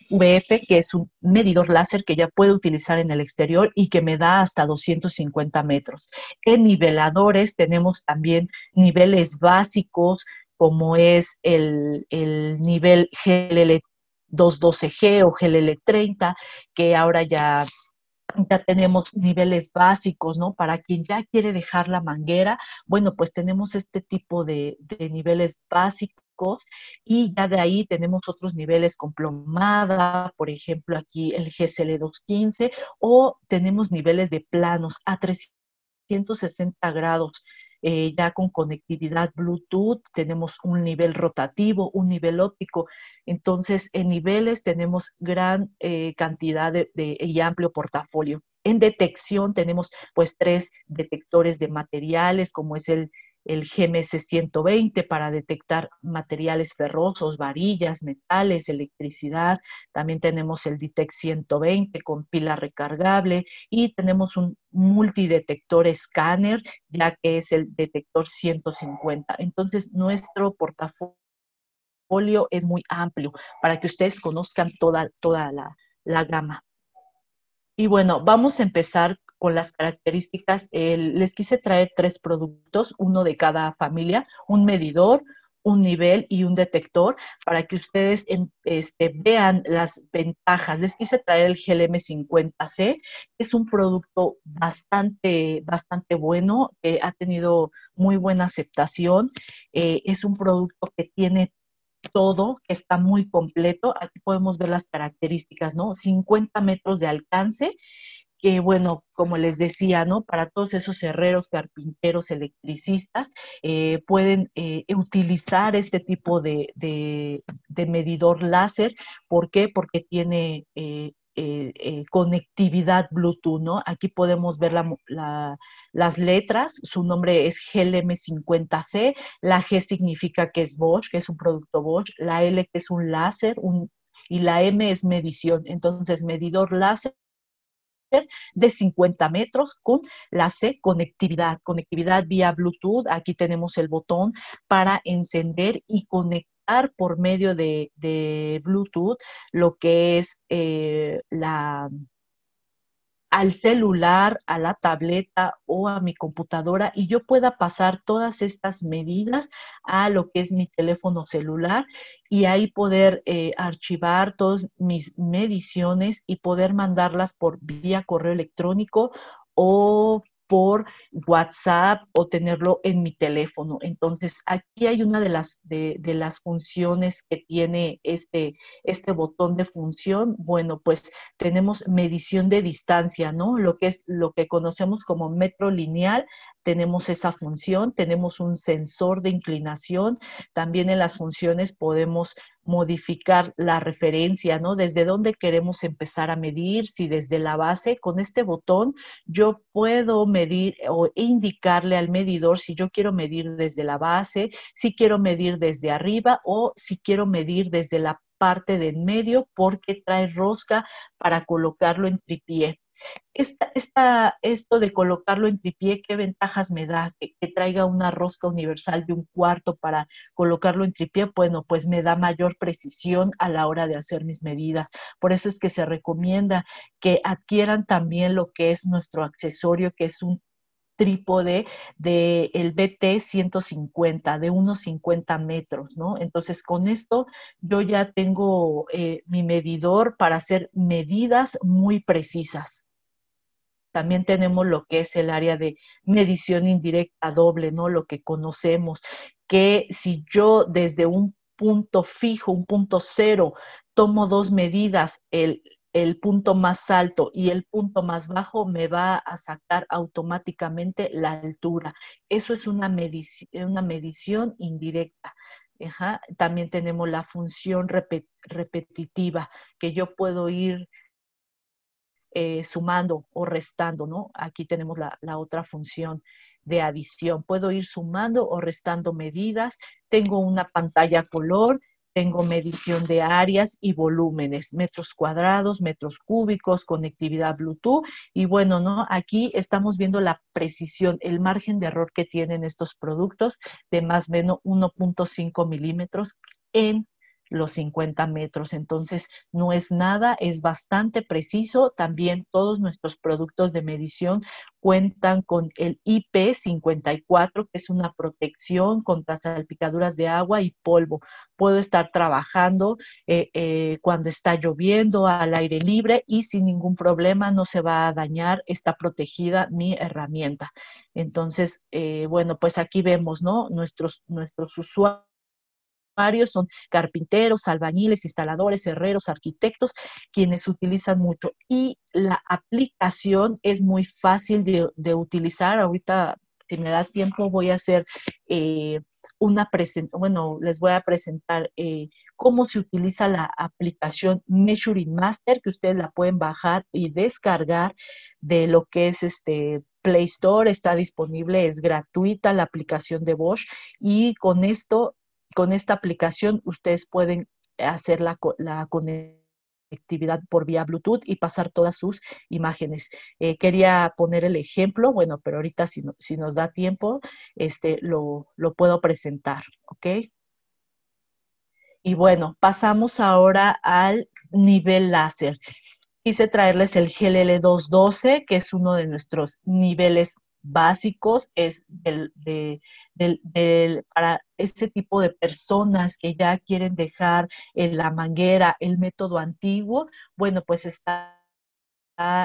[SPEAKER 3] VF, que es un medidor láser que ya puedo utilizar en el exterior y que me da hasta 250 metros. En niveladores tenemos también niveles básicos, como es el, nivel GLL 212G o GLL 30, que ahora ya ya tenemos niveles básicos, ¿no? Para quien ya quiere dejar la manguera, bueno, pues tenemos este tipo de, de niveles básicos y ya de ahí tenemos otros niveles con plomada, por ejemplo aquí el GSL 215 o tenemos niveles de planos a 360 grados. Eh, ya con conectividad Bluetooth, tenemos un nivel rotativo, un nivel óptico. Entonces, en niveles tenemos gran eh, cantidad de, y amplio portafolio. En detección tenemos pues tres detectores de materiales, como es el el GMS 120 para detectar materiales ferrosos, varillas, metales, electricidad. También tenemos el DITEC 120 con pila recargable y tenemos un multidetector escáner, ya que es el detector 150. Entonces, nuestro portafolio es muy amplio para que ustedes conozcan toda, toda la, la gama. Y bueno, vamos a empezar con las características. les quise traer tres productos, uno de cada familia, un medidor, un nivel y un detector para que ustedes em, este, vean las ventajas. Les quise traer el GLM50C, es un producto bastante, bastante bueno, que ha tenido muy buena aceptación. Eh, es un producto que tiene todo, que está muy completo. Aquí podemos ver las características, ¿no? 50 metros de alcance que bueno, como les decía, ¿no? Para todos esos herreros, carpinteros, electricistas, eh, pueden eh, utilizar este tipo de, medidor láser. ¿Por qué? Porque tiene eh, conectividad Bluetooth, ¿no? Aquí podemos ver las letras, su nombre es GLM50C, la G significa que es Bosch, que es un producto Bosch, la L que es un láser, y la M es medición. Entonces, medidor láser de 50 metros con la C, conectividad, conectividad vía Bluetooth. Aquí tenemos el botón para encender y conectar por medio de, Bluetooth lo que es eh, la al celular, a la tableta o a mi computadora y yo pueda pasar todas estas medidas a lo que es mi teléfono celular y ahí poder eh, archivar todas mis mediciones y poder mandarlas por vía correo electrónico o por WhatsApp o tenerlo en mi teléfono. Entonces, aquí hay una de las, de, las funciones que tiene este, este botón de función. Bueno, pues tenemos medición de distancia, ¿no? Lo que es lo que conocemos como metro lineal, tenemos esa función, tenemos un sensor de inclinación, también en las funciones podemos modificar la referencia, ¿no? Desde dónde queremos empezar a medir, si desde la base, con este botón yo puedo medir o indicarle al medidor si yo quiero medir desde la base, si quiero medir desde arriba o si quiero medir desde la parte de en medio porque trae rosca para colocarlo en tripié. Esto de colocarlo en tripié, ¿qué ventajas me da? Que, traiga una rosca universal de un cuarto para colocarlo en tripié, bueno, pues me da mayor precisión a la hora de hacer mis medidas. Por eso es que se recomienda que adquieran también lo que es nuestro accesorio, que es un trípode del el BT 150, de unos 50 metros, ¿no? Entonces, con esto yo ya tengo eh, mi medidor para hacer medidas muy precisas. También tenemos lo que es el área de medición indirecta doble, ¿no? Lo que conocemos, que si yo desde un punto fijo, un punto cero, tomo dos medidas, el, punto más alto y el punto más bajo, me va a sacar automáticamente la altura. Eso es una, una medición indirecta. También tenemos la función repetitiva, que yo puedo ir eh, sumando o restando, ¿no? Aquí tenemos la, la, otra función de adición. Puedo ir sumando o restando medidas. Tengo una pantalla color, tengo medición de áreas y volúmenes, metros cuadrados, metros cúbicos, conectividad Bluetooth. Y bueno, ¿no? Aquí estamos viendo la precisión, el margen de error que tienen estos productos de más o menos 1.5 milímetros en los 50 metros. Entonces, no es nada, es bastante preciso. También todos nuestros productos de medición cuentan con el IP54, que es una protección contra salpicaduras de agua y polvo. Puedo estar trabajando eh, eh, cuando está lloviendo al aire libre y sin ningún problema no se va a dañar, está protegida mi herramienta. Entonces, eh, bueno, pues aquí vemos, ¿no? Nuestros, nuestros usuarios son carpinteros, albañiles, instaladores, herreros, arquitectos, quienes utilizan mucho. Y la aplicación es muy fácil de, utilizar. Ahorita, si me da tiempo, voy a hacer eh, una presentación, bueno, les voy a presentar eh, cómo se utiliza la aplicación Measuring Master, que ustedes la pueden bajar y descargar de lo que es este Play Store, está disponible, es gratuita la aplicación de Bosch y con esto, con esta aplicación ustedes pueden hacer la, conectividad por vía Bluetooth y pasar todas sus imágenes. Eh, quería poner el ejemplo, bueno, pero ahorita si, nos da tiempo, este, lo, lo puedo presentar, ¿ok? Y bueno, pasamos ahora al nivel láser. Quise traerles el GLL212, que es uno de nuestros niveles básicos, es del, para ese tipo de personas que ya quieren dejar en la manguera el método antiguo, bueno, pues está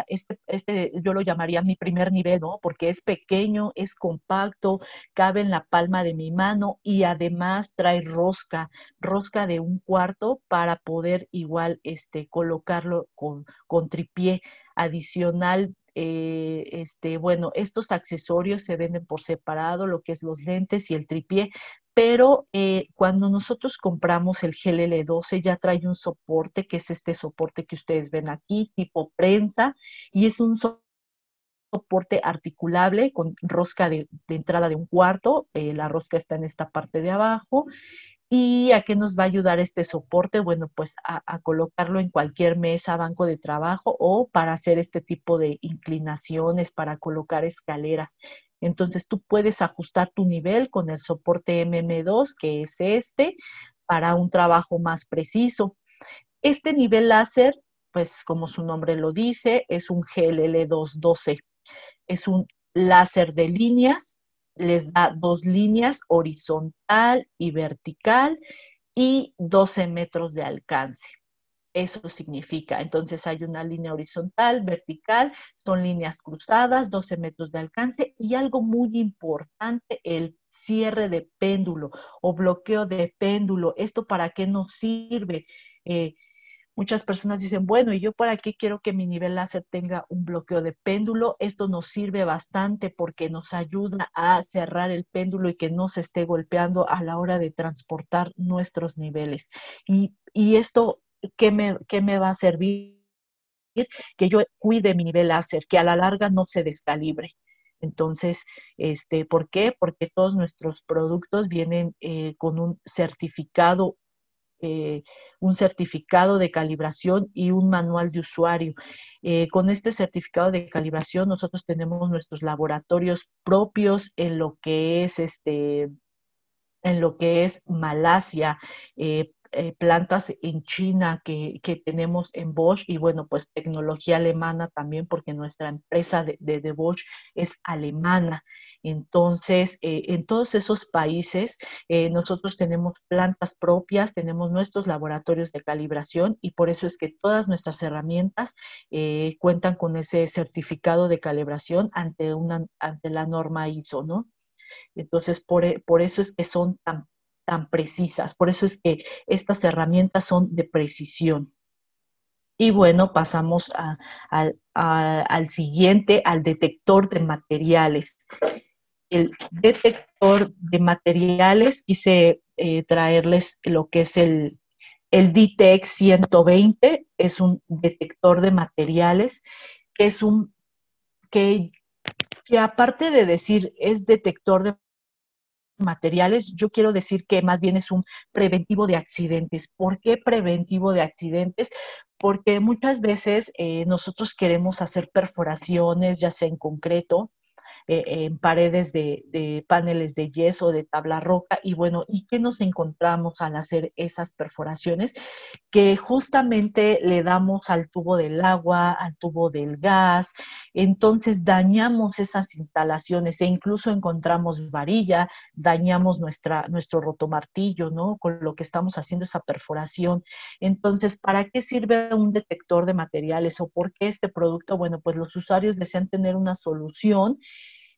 [SPEAKER 3] este, este, yo lo llamaría mi primer nivel, ¿no? Porque es pequeño, es compacto, cabe en la palma de mi mano y además trae rosca, rosca de un cuarto para poder igual este, colocarlo con, con tripié adicional eh, este, bueno, estos accesorios se venden por separado, lo que es los lentes y el tripié, pero eh, cuando nosotros compramos el GLL12 ya trae un soporte, que es este soporte que ustedes ven aquí, tipo prensa, y es un soporte articulable con rosca de, entrada de un cuarto, eh, la rosca está en esta parte de abajo, ¿Y a qué nos va a ayudar este soporte? Bueno, pues a, colocarlo en cualquier mesa, banco de trabajo o para hacer este tipo de inclinaciones, para colocar escaleras. Entonces tú puedes ajustar tu nivel con el soporte MM2, que es este, para un trabajo más preciso. Este nivel láser, pues como su nombre lo dice, es un GLL212. Es un láser de líneas les da dos líneas, horizontal y vertical, y 12 metros de alcance. Eso significa, entonces hay una línea horizontal, vertical, son líneas cruzadas, 12 metros de alcance y algo muy importante, el cierre de péndulo o bloqueo de péndulo. ¿Esto para qué nos sirve? Eh, Muchas personas dicen, bueno, ¿y yo para qué quiero que mi nivel láser tenga un bloqueo de péndulo? Esto nos sirve bastante porque nos ayuda a cerrar el péndulo y que no se esté golpeando a la hora de transportar nuestros niveles. Y, esto, ¿qué me, ¿qué me va a servir? Que yo cuide mi nivel láser, que a la larga no se descalibre. Entonces, este, ¿por qué? Porque todos nuestros productos vienen eh, con un certificado eh, un certificado de calibración y un manual de usuario. Eh, con este certificado de calibración nosotros tenemos nuestros laboratorios propios en lo que es este en lo que es Malasia, eh, eh, plantas en China que, tenemos en Bosch y bueno, pues tecnología alemana también porque nuestra empresa de, de, Bosch es alemana. Entonces, eh, en todos esos países eh, nosotros tenemos plantas propias, tenemos nuestros laboratorios de calibración y por eso es que todas nuestras herramientas cuentan con ese certificado de calibración ante, una, ante la norma ISO, ¿no? Entonces, por, por, eso es que son tan precisas. Por eso es que estas herramientas son de precisión. Y bueno, pasamos al siguiente, al detector de materiales. El detector de materiales, quise eh, traerles lo que es el, el DTEC 120, es un detector de materiales, que es un, que, que aparte de decir es detector de materiales, yo quiero decir que más bien es un preventivo de accidentes. ¿Por qué preventivo de accidentes? Porque muchas veces eh, nosotros queremos hacer perforaciones, ya sea en concreto, eh, en paredes de, paneles de yeso, de tabla roca. Y bueno, ¿y qué nos encontramos al hacer esas perforaciones? Que justamente le damos al tubo del agua, al tubo del gas, entonces dañamos esas instalaciones e incluso encontramos varilla, dañamos nuestra, nuestro rotomartillo, ¿no? Con lo que estamos haciendo esa perforación. Entonces, ¿para qué sirve un detector de materiales o por qué este producto? Bueno, pues los usuarios desean tener una solución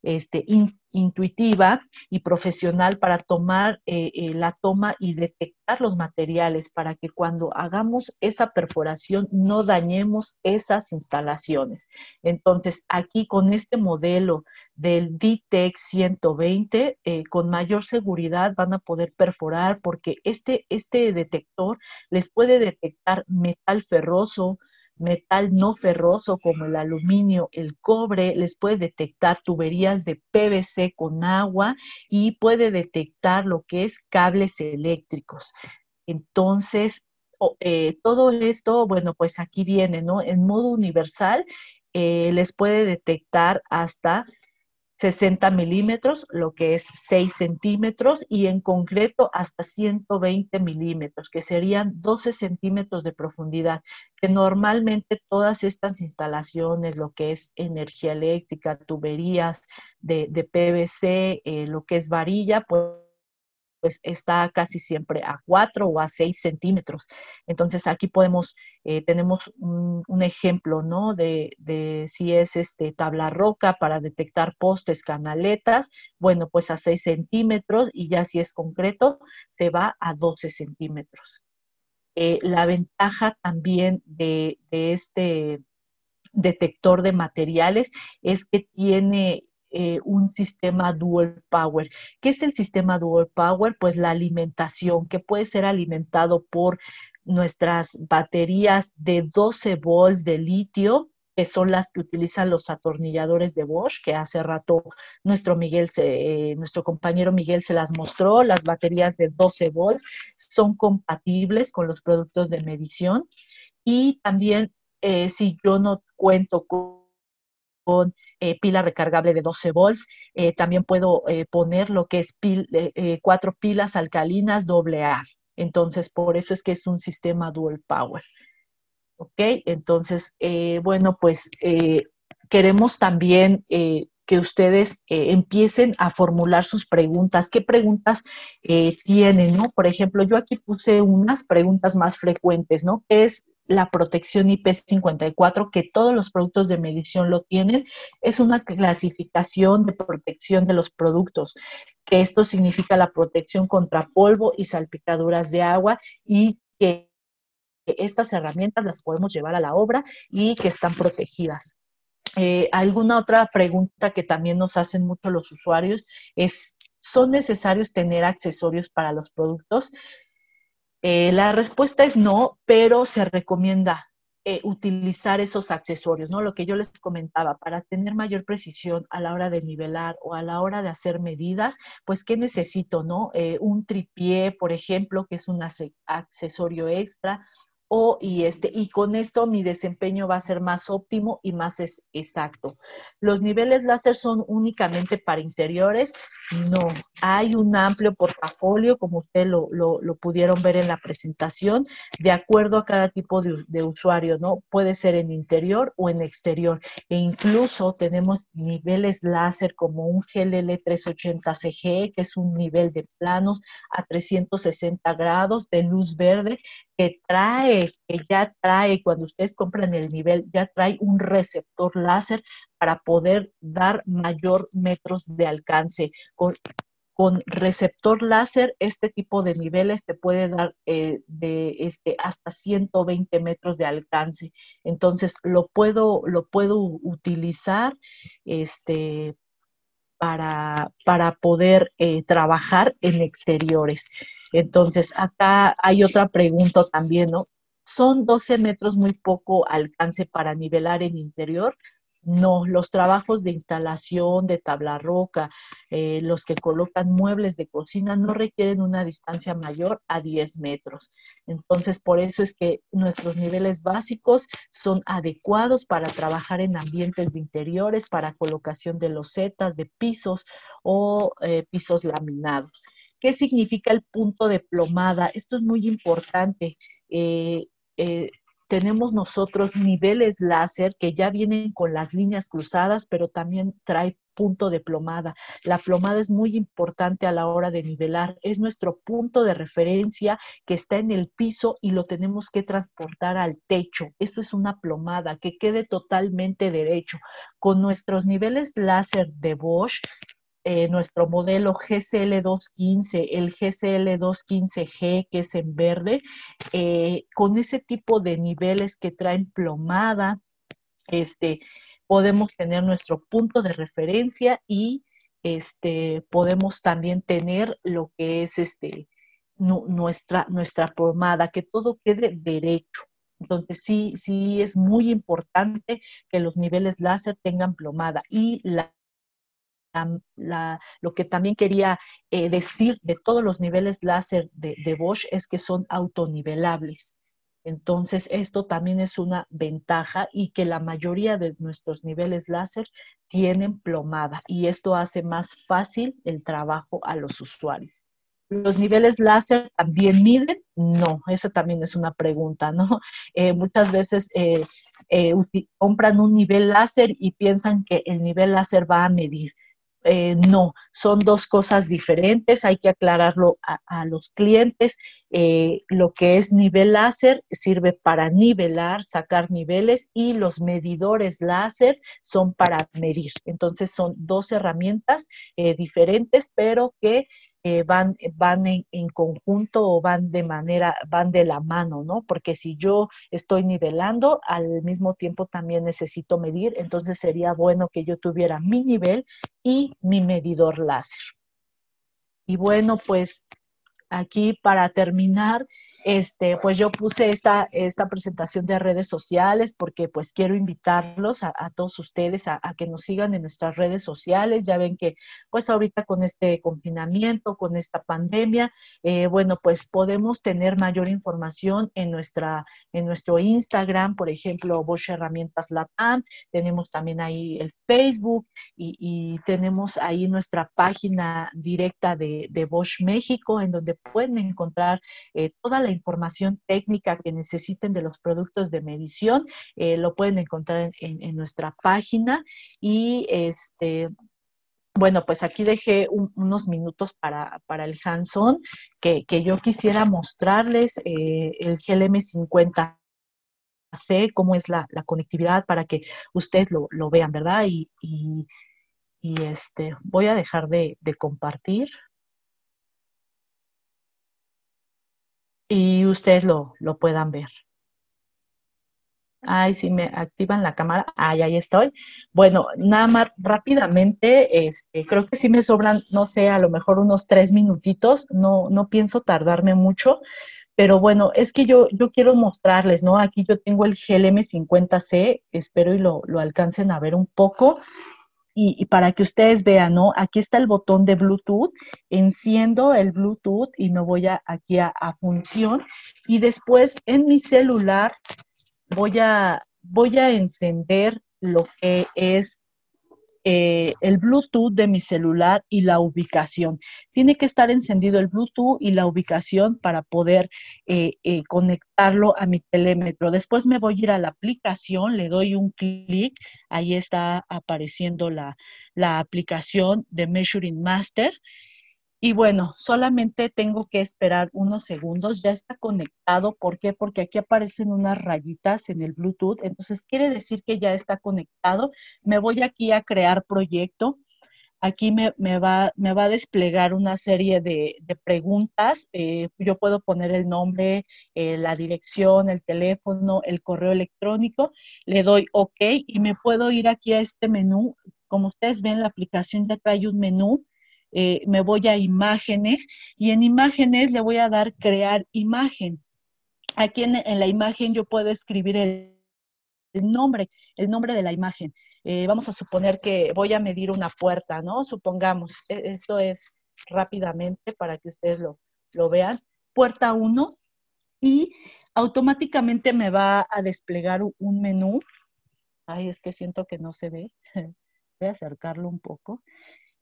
[SPEAKER 3] este, intuitiva y profesional para tomar eh, eh, la toma y detectar los materiales para que cuando hagamos esa perforación no dañemos esas instalaciones. Entonces, aquí con este modelo del DTEC 120, eh, con mayor seguridad van a poder perforar porque este, este detector les puede detectar metal ferroso, metal no ferroso como el aluminio, el cobre, les puede detectar tuberías de PVC con agua y puede detectar lo que es cables eléctricos. Entonces, eh, todo esto, bueno, pues aquí viene, ¿no? En modo universal, eh, les puede detectar hasta 60 milímetros, lo que es 6 centímetros, y en concreto hasta 120 milímetros, que serían 12 centímetros de profundidad, que normalmente todas estas instalaciones, lo que es energía eléctrica, tuberías de, PVC, eh, lo que es varilla, pues pues está casi siempre a 4 o a 6 centímetros. Entonces aquí podemos, eh, tenemos un, ejemplo, ¿no? De, si es este tabla roca para detectar postes, canaletas, bueno, pues a 6 centímetros y ya si es concreto, se va a 12 centímetros. Eh, la ventaja también de, de este detector de materiales es que tiene eh, un sistema dual power. ¿Qué es el sistema dual power? Pues la alimentación, que puede ser alimentado por nuestras baterías de 12 volts de litio, que son las que utilizan los atornilladores de Bosch, que hace rato nuestro Miguel, eh, nuestro compañero Miguel se las mostró, las baterías de 12 volts son compatibles con los productos de medición y también eh, si yo no cuento con eh, pila recargable de 12 volts. Eh, también puedo eh, poner lo que es cuatro pilas alcalinas AA. Entonces, por eso es que es un sistema dual power. ¿Ok? Entonces, bueno, pues queremos también que ustedes empiecen a formular sus preguntas. ¿Qué preguntas tienen, no? Por ejemplo, yo aquí puse unas preguntas más frecuentes, ¿no? es la protección IP54, que todos los productos de medición lo tienen, es una clasificación de protección de los productos, que esto significa la protección contra polvo y salpicaduras de agua y que estas herramientas las podemos llevar a la obra y que están protegidas. Eh, alguna otra pregunta que también nos hacen mucho los usuarios es, ¿son necesarios tener accesorios para los productos? Eh, la respuesta es no, pero se recomienda eh, utilizar esos accesorios, ¿no? Lo que yo les comentaba, para tener mayor precisión a la hora de nivelar o a la hora de hacer medidas, pues, ¿qué necesito, no? Eh, un tripié, por ejemplo, que es un accesorio extra, y, este, y con esto mi desempeño va a ser más óptimo y más exacto. Los niveles láser son únicamente para interiores, no, hay un amplio portafolio, como ustedes lo, pudieron ver en la presentación, de acuerdo a cada tipo de, usuario, ¿no? Puede ser en interior o en exterior. E incluso tenemos niveles láser como un GLL 380CG, que es un nivel de planos a 360 grados de luz verde, que trae, que ya trae, cuando ustedes compran el nivel, ya trae un receptor láser para poder dar mayor metros de alcance. Con, con receptor láser, este tipo de niveles te puede dar eh, de este, hasta 120 metros de alcance. Entonces, lo puedo, lo puedo utilizar este, para, para poder eh, trabajar en exteriores. Entonces, acá hay otra pregunta también, ¿no? ¿Son 12 metros muy poco alcance para nivelar en interior? No, los trabajos de instalación de tabla roca, eh, los que colocan muebles de cocina no requieren una distancia mayor a 10 metros. Entonces, por eso es que nuestros niveles básicos son adecuados para trabajar en ambientes de interiores, para colocación de losetas, de pisos o eh, pisos laminados. ¿Qué significa el punto de plomada? Esto es muy importante. Eh, tenemos nosotros niveles láser que ya vienen con las líneas cruzadas, pero también trae punto de plomada. La plomada es muy importante a la hora de nivelar. Es nuestro punto de referencia que está en el piso y lo tenemos que transportar al techo. Esto es una plomada que quede totalmente derecho. Con nuestros niveles láser de Bosch eh, nuestro modelo GCL215, el GCL215G, que es en verde, eh, con ese tipo de niveles que traen plomada, este, podemos tener nuestro punto de referencia y este, podemos también tener lo que es este, nuestra, nuestra plomada, que todo quede derecho. Entonces sí, sí es muy importante que los niveles láser tengan plomada y la lo que también quería eh, decir de todos los niveles láser de, Bosch es que son autonivelables. Entonces, esto también es una ventaja y que la mayoría de nuestros niveles láser tienen plomada y esto hace más fácil el trabajo a los usuarios. ¿Los niveles láser también miden? No, eso también es una pregunta, ¿no? (laughs) Eh, muchas veces eh, compran un nivel láser y piensan que el nivel láser va a medir. No, son dos cosas diferentes, hay que aclararlo a, los clientes. lo que es nivel láser sirve para nivelar, sacar niveles y los medidores láser son para medir. Entonces son dos herramientas diferentes, pero que eh, van, van en, conjunto o van de manera, van de la mano, ¿no? Porque si yo estoy nivelando, al mismo tiempo también necesito medir, entonces sería bueno que yo tuviera mi nivel y mi medidor láser. Y bueno, pues aquí para terminar, este, pues yo puse esta, esta presentación de redes sociales porque pues quiero invitarlos a, todos ustedes a, que nos sigan en nuestras redes sociales. Ya ven que pues ahorita con este confinamiento, con esta pandemia, eh, bueno, pues podemos tener mayor información en, nuestra, en nuestro Instagram, por ejemplo, Bosch Herramientas Latam. Tenemos también ahí el Facebook y, tenemos ahí nuestra página directa de, Bosch México en donde pueden encontrar eh, toda la información técnica que necesiten de los productos de medición, eh, lo pueden encontrar en, nuestra página y este, bueno, pues aquí dejé unos minutos para, el hands-on que, yo quisiera mostrarles eh, el GLM50 C, cómo es la, conectividad para que ustedes lo, vean, ¿verdad? Y, este, voy a dejar de compartir. Y ustedes lo, puedan ver. Ay, si me activan la cámara. Ay, ahí estoy. Bueno, nada más rápidamente, este, creo que sí me sobran, no sé, a lo mejor unos tres minutitos. No, no pienso tardarme mucho, pero bueno, es que yo, yo quiero mostrarles, ¿no? Aquí yo tengo el GLM50C, espero y lo, lo alcancen a ver un poco y, para que ustedes vean, ¿no? Aquí está el botón de Bluetooth, enciendo el Bluetooth y me voy a, aquí a, función y después en mi celular voy a, voy a encender lo que es eh, el Bluetooth de mi celular y la ubicación. Tiene que estar encendido el Bluetooth y la ubicación para poder eh, eh, conectarlo a mi telémetro. Después me voy a ir a la aplicación, le doy un clic, ahí está apareciendo la, la aplicación de Measuring Master y bueno, solamente tengo que esperar unos segundos, ya está conectado. ¿Por qué? Porque aquí aparecen unas rayitas en el Bluetooth, entonces quiere decir que ya está conectado. Me voy aquí a crear proyecto. Aquí me, va, me va a desplegar una serie de, preguntas. Eh, yo puedo poner el nombre, eh, la dirección, el teléfono, el correo electrónico. Le doy OK y me puedo ir aquí a este menú. Como ustedes ven, la aplicación ya trae un menú eh, me voy a imágenes y en imágenes le voy a dar crear imagen. Aquí en, la imagen yo puedo escribir el, nombre, el nombre de la imagen. Eh, vamos a suponer que voy a medir una puerta, ¿no? Supongamos, e, esto es rápidamente para que ustedes lo, lo vean. Puerta 1 y automáticamente me va a desplegar un menú. Ay, es que siento que no se ve. (laughs) Voy a acercarlo un poco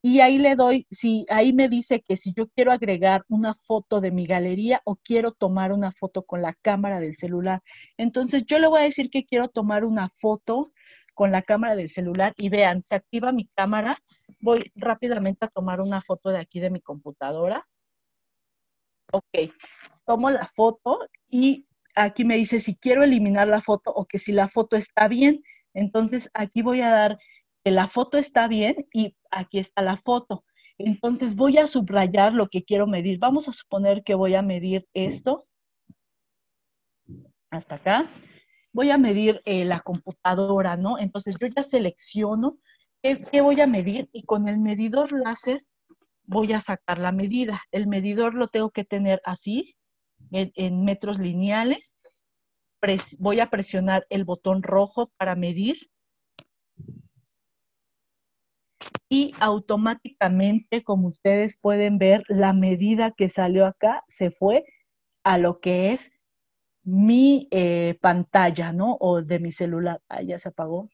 [SPEAKER 3] y ahí le doy, si ahí me dice que si yo quiero agregar una foto de mi galería o quiero tomar una foto con la cámara del celular. Entonces yo le voy a decir que quiero tomar una foto con la cámara del celular y vean, se activa mi cámara. Voy rápidamente a tomar una foto de aquí de mi computadora. Ok, tomo la foto y aquí me dice si quiero eliminar la foto o que si la foto está bien. Entonces aquí voy a dar la foto está bien y aquí está la foto. Entonces voy a subrayar lo que quiero medir. Vamos a suponer que voy a medir esto. Hasta acá. Voy a medir eh, la computadora, ¿no? Entonces yo ya selecciono qué, voy a medir y con el medidor láser voy a sacar la medida. El medidor lo tengo que tener así, en, metros lineales. voy a presionar el botón rojo para medir y automáticamente, como ustedes pueden ver, la medida que salió acá se fue a lo que es mi eh, pantalla, ¿no? O de mi celular. Ah, ya se apagó.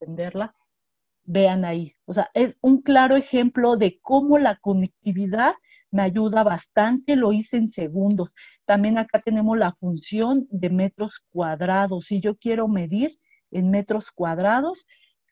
[SPEAKER 3] Entenderla. Vean ahí. O sea, es un claro ejemplo de cómo la conectividad me ayuda bastante. Lo hice en segundos. También acá tenemos la función de metros cuadrados. Si yo quiero medir en metros cuadrados,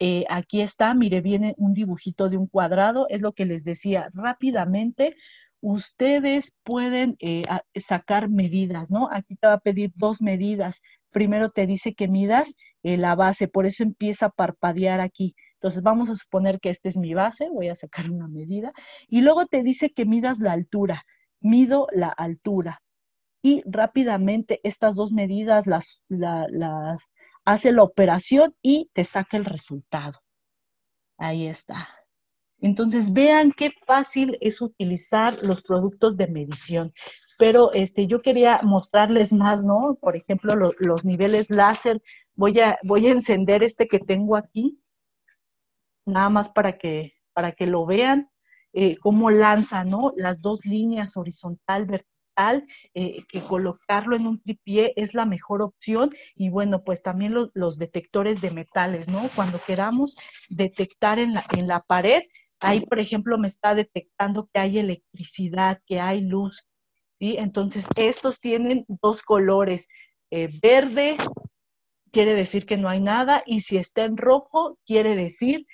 [SPEAKER 3] eh, aquí está, mire, viene un dibujito de un cuadrado, es lo que les decía, rápidamente ustedes pueden eh, sacar medidas, ¿no? Aquí te va a pedir dos medidas. Primero te dice que midas eh, la base, por eso empieza a parpadear aquí. Entonces vamos a suponer que esta es mi base, voy a sacar una medida, y luego te dice que midas la altura. Mido la altura. Y rápidamente estas dos medidas las, las hace la operación y te saca el resultado. Ahí está. Entonces, vean qué fácil es utilizar los productos de medición. Pero este, yo quería mostrarles más, ¿no? Por ejemplo, los niveles láser. Voy a, voy a encender este que tengo aquí, nada más para que, para que lo vean, eh, cómo lanza, ¿no? Las dos líneas horizontal, vertical eh, que colocarlo en un tripié es la mejor opción. Y bueno, pues también los detectores de metales, ¿no? Cuando queramos detectar en la, en la pared, ahí, por ejemplo, me está detectando que hay electricidad, que hay luz. ¿sí? Entonces, estos tienen dos colores. Eh, verde quiere decir que no hay nada y si está en rojo quiere decir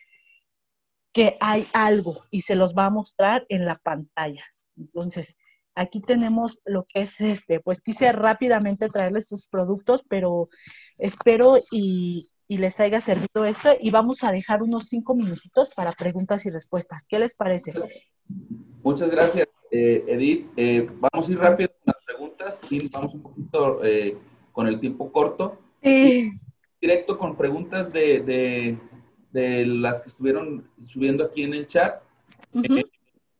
[SPEAKER 3] que hay algo y se los va a mostrar en la pantalla. Entonces, Aquí tenemos lo que es este, pues quise rápidamente traerles estos productos, pero espero y, les haya servido esto y vamos a dejar unos cinco minutitos para preguntas y respuestas. ¿Qué les parece?
[SPEAKER 1] Muchas gracias, eh, Edith. Eh, vamos a ir rápido con las preguntas, sí, vamos un poquito eh, con el tiempo corto.
[SPEAKER 3] Sí.
[SPEAKER 1] Directo con preguntas de, las que estuvieron subiendo aquí en el chat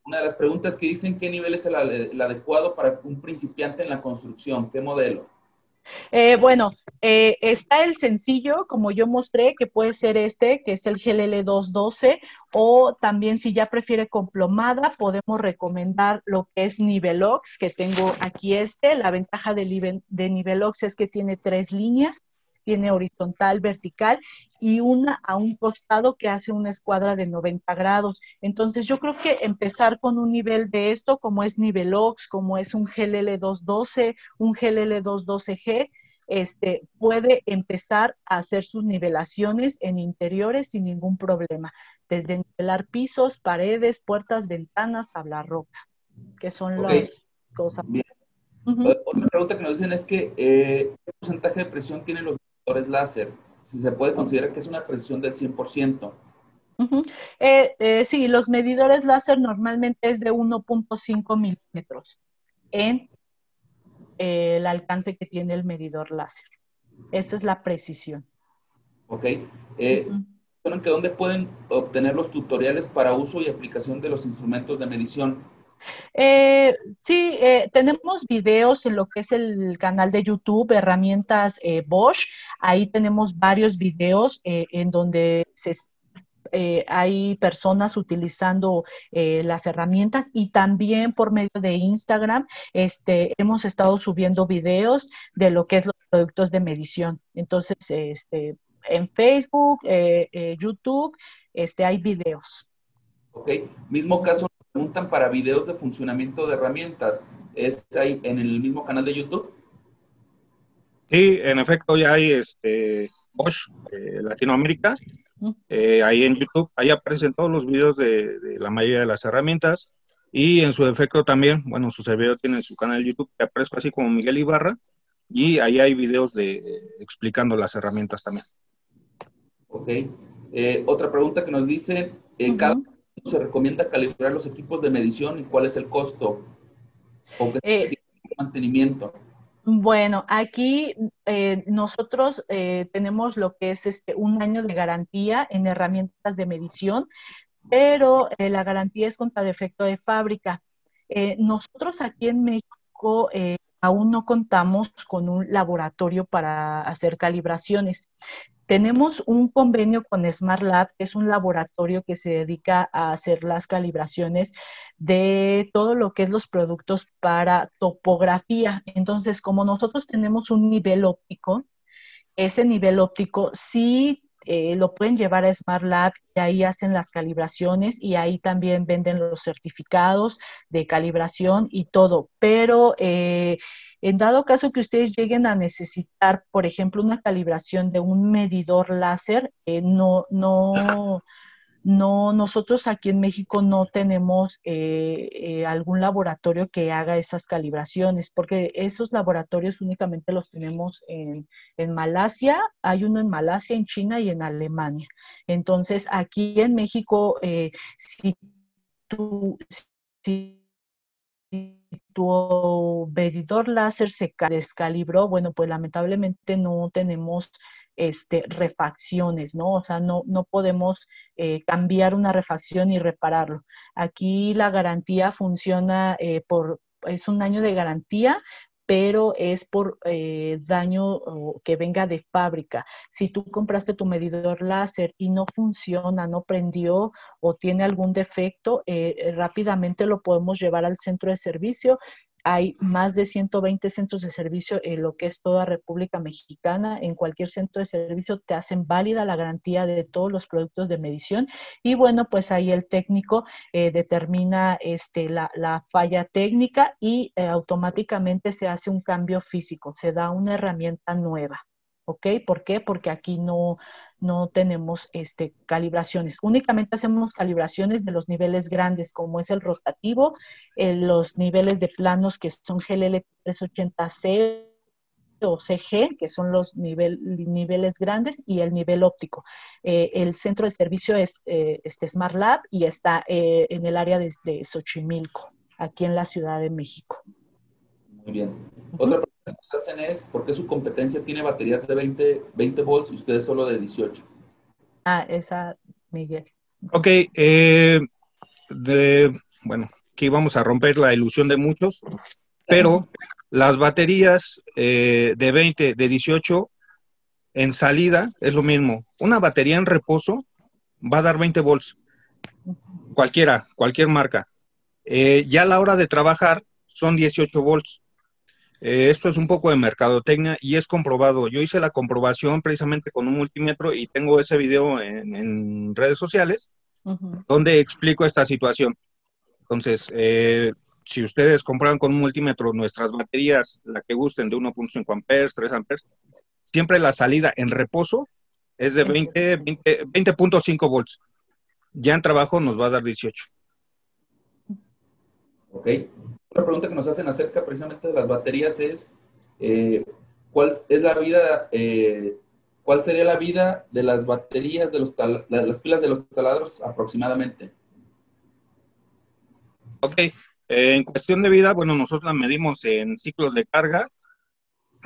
[SPEAKER 1] una de las preguntas que dicen qué nivel es el, adecuado para un principiante en la construcción, qué modelo.
[SPEAKER 3] Eh, bueno, eh, está el sencillo, como yo mostré, que puede ser este, que es el GLL 212, o también si ya prefiere con plomada, podemos recomendar lo que es Nivelox, que tengo aquí este. La ventaja de Nivelox es que tiene tres líneas tiene horizontal, vertical y una a un costado que hace una escuadra de 90 grados. Entonces yo creo que empezar con un nivel de esto, como es Nivelox, como es un GLL 212, un GLL 212G, este, puede empezar a hacer sus nivelaciones en interiores sin ningún problema, desde nivelar pisos, paredes, puertas, ventanas, tabla roca, que son las cosas.
[SPEAKER 1] Otra pregunta que nos dicen es que eh, ¿qué porcentaje de presión tienen los láser, si se puede considerar que es una presión del 100%.
[SPEAKER 3] Eh, eh, sí, los medidores láser normalmente es de 1.5 milímetros en eh, el alcance que tiene el medidor láser. Esa es la precisión.
[SPEAKER 1] Ok. Eh, ¿Dónde pueden obtener los tutoriales para uso y aplicación de los instrumentos de medición?
[SPEAKER 3] Eh, sí, eh, tenemos videos en lo que es el canal de YouTube, herramientas eh, Bosch. Ahí tenemos varios videos en donde hay personas utilizando las herramientas y también por medio de Instagram este, hemos estado subiendo videos de lo que es los productos de medición. Entonces, este, en Facebook, YouTube, este, hay videos.
[SPEAKER 1] Ok, mismo caso preguntan para videos de funcionamiento de herramientas. ¿Es ahí en el mismo canal de YouTube?
[SPEAKER 2] Sí, en efecto ya hay este Bosch eh, Latinoamérica, eh, ahí en YouTube, ahí aparecen todos los videos de, la mayoría de las herramientas y en su defecto también, bueno, su servidor tiene su canal de YouTube que aparezco así como Miguel Ibarra y ahí hay videos de explicando las herramientas también.
[SPEAKER 1] Ok. Eh, otra pregunta que nos dice, cada se recomienda calibrar los equipos de medición y cuál es el costo o qué el mantenimiento?
[SPEAKER 3] Bueno, aquí eh, nosotros eh, tenemos lo que es este, un año de garantía en herramientas de medición, pero eh, la garantía es contra defecto de fábrica. nosotros aquí en México aún no contamos con un laboratorio para hacer calibraciones. Tenemos un convenio con Smart Lab, que es un laboratorio que se dedica a hacer las calibraciones de todo lo que es los productos para topografía. Entonces, como nosotros tenemos un nivel óptico, ese nivel óptico sí eh, lo pueden llevar a Smart Lab y ahí hacen las calibraciones y ahí también venden los certificados de calibración y todo. Pero eh, en dado caso que ustedes lleguen a necesitar, por ejemplo, una calibración de un medidor láser, eh, no, no, no, nosotros aquí en México no tenemos eh, eh, algún laboratorio que haga esas calibraciones, porque esos laboratorios únicamente los tenemos en, en Malasia, hay uno en Malasia, en China y en Alemania. Entonces, aquí en México, si tú, si tu medidor láser se descalibró, bueno, pues lamentablemente no tenemos este, refacciones, ¿no? O sea, no, no podemos eh, cambiar una refacción y repararlo. Aquí la garantía funciona eh, por, es un año de garantía, pero es por eh, daño que venga de fábrica. Si tú compraste tu medidor láser y no funciona, no prendió o tiene algún defecto, rápidamente lo podemos llevar al centro de servicio hay más de 120 centros de servicio en lo que es toda República Mexicana. En cualquier centro de servicio te hacen válida la garantía de todos los productos de medición y bueno, pues ahí el técnico eh, determina este, la, falla técnica y eh, automáticamente se hace un cambio físico, se da una herramienta nueva. ¿Ok? ¿Por qué? Porque aquí no, no tenemos este, calibraciones. Únicamente hacemos calibraciones de los niveles grandes, como es el rotativo, los niveles de planos que son GLL 380C o CG, que son los niveles grandes, y el nivel óptico. Eh, el centro de servicio es eh, este Smart Lab y está eh, en el área de, Xochimilco, aquí en la Ciudad de México.
[SPEAKER 1] Muy bien. Otra que nos hacen es, ¿por qué su competencia tiene baterías de 20, 20 volts y ustedes solo de 18?
[SPEAKER 3] Ah, esa, Miguel.
[SPEAKER 2] Ok, eh, bueno, aquí vamos a romper la ilusión de muchos, pero las baterías eh, de 20, de 18, en salida es lo mismo. Una batería en reposo va a dar 20 volts, cualquiera, cualquier marca. Eh, ya a la hora de trabajar son 18 volts. Eh, esto es un poco de mercadotecnia y es comprobado. Yo hice la comprobación precisamente con un multímetro y tengo ese video en, redes sociales donde explico esta situación. Entonces, eh, si ustedes compran con un multímetro nuestras baterías, la que gusten de 1.5 amperes, 3 amperes, siempre la salida en reposo es de 20.5 20, volts. Ya en trabajo nos va a dar 18.
[SPEAKER 1] Ok. Otra pregunta que nos hacen acerca precisamente de las baterías es, eh, ¿cuál es la vida, eh, cuál sería la vida de las baterías de, los las pilas de los taladros aproximadamente?
[SPEAKER 2] Ok, eh, en cuestión de vida, bueno, nosotros la medimos en ciclos de carga.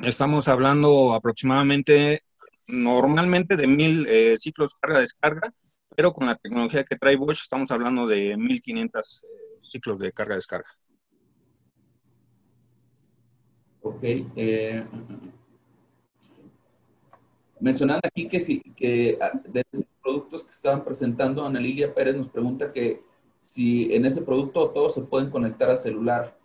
[SPEAKER 2] Estamos hablando aproximadamente, normalmente de mil ciclos carga-descarga, pero con la tecnología que trae Bosch estamos hablando de 1500 ciclos de carga-descarga.
[SPEAKER 1] Ok. Eh, mencionando aquí que, si, que ah, de los productos que estaban presentando, Ana Lilia Pérez nos pregunta que si en ese producto todos se pueden conectar al celular.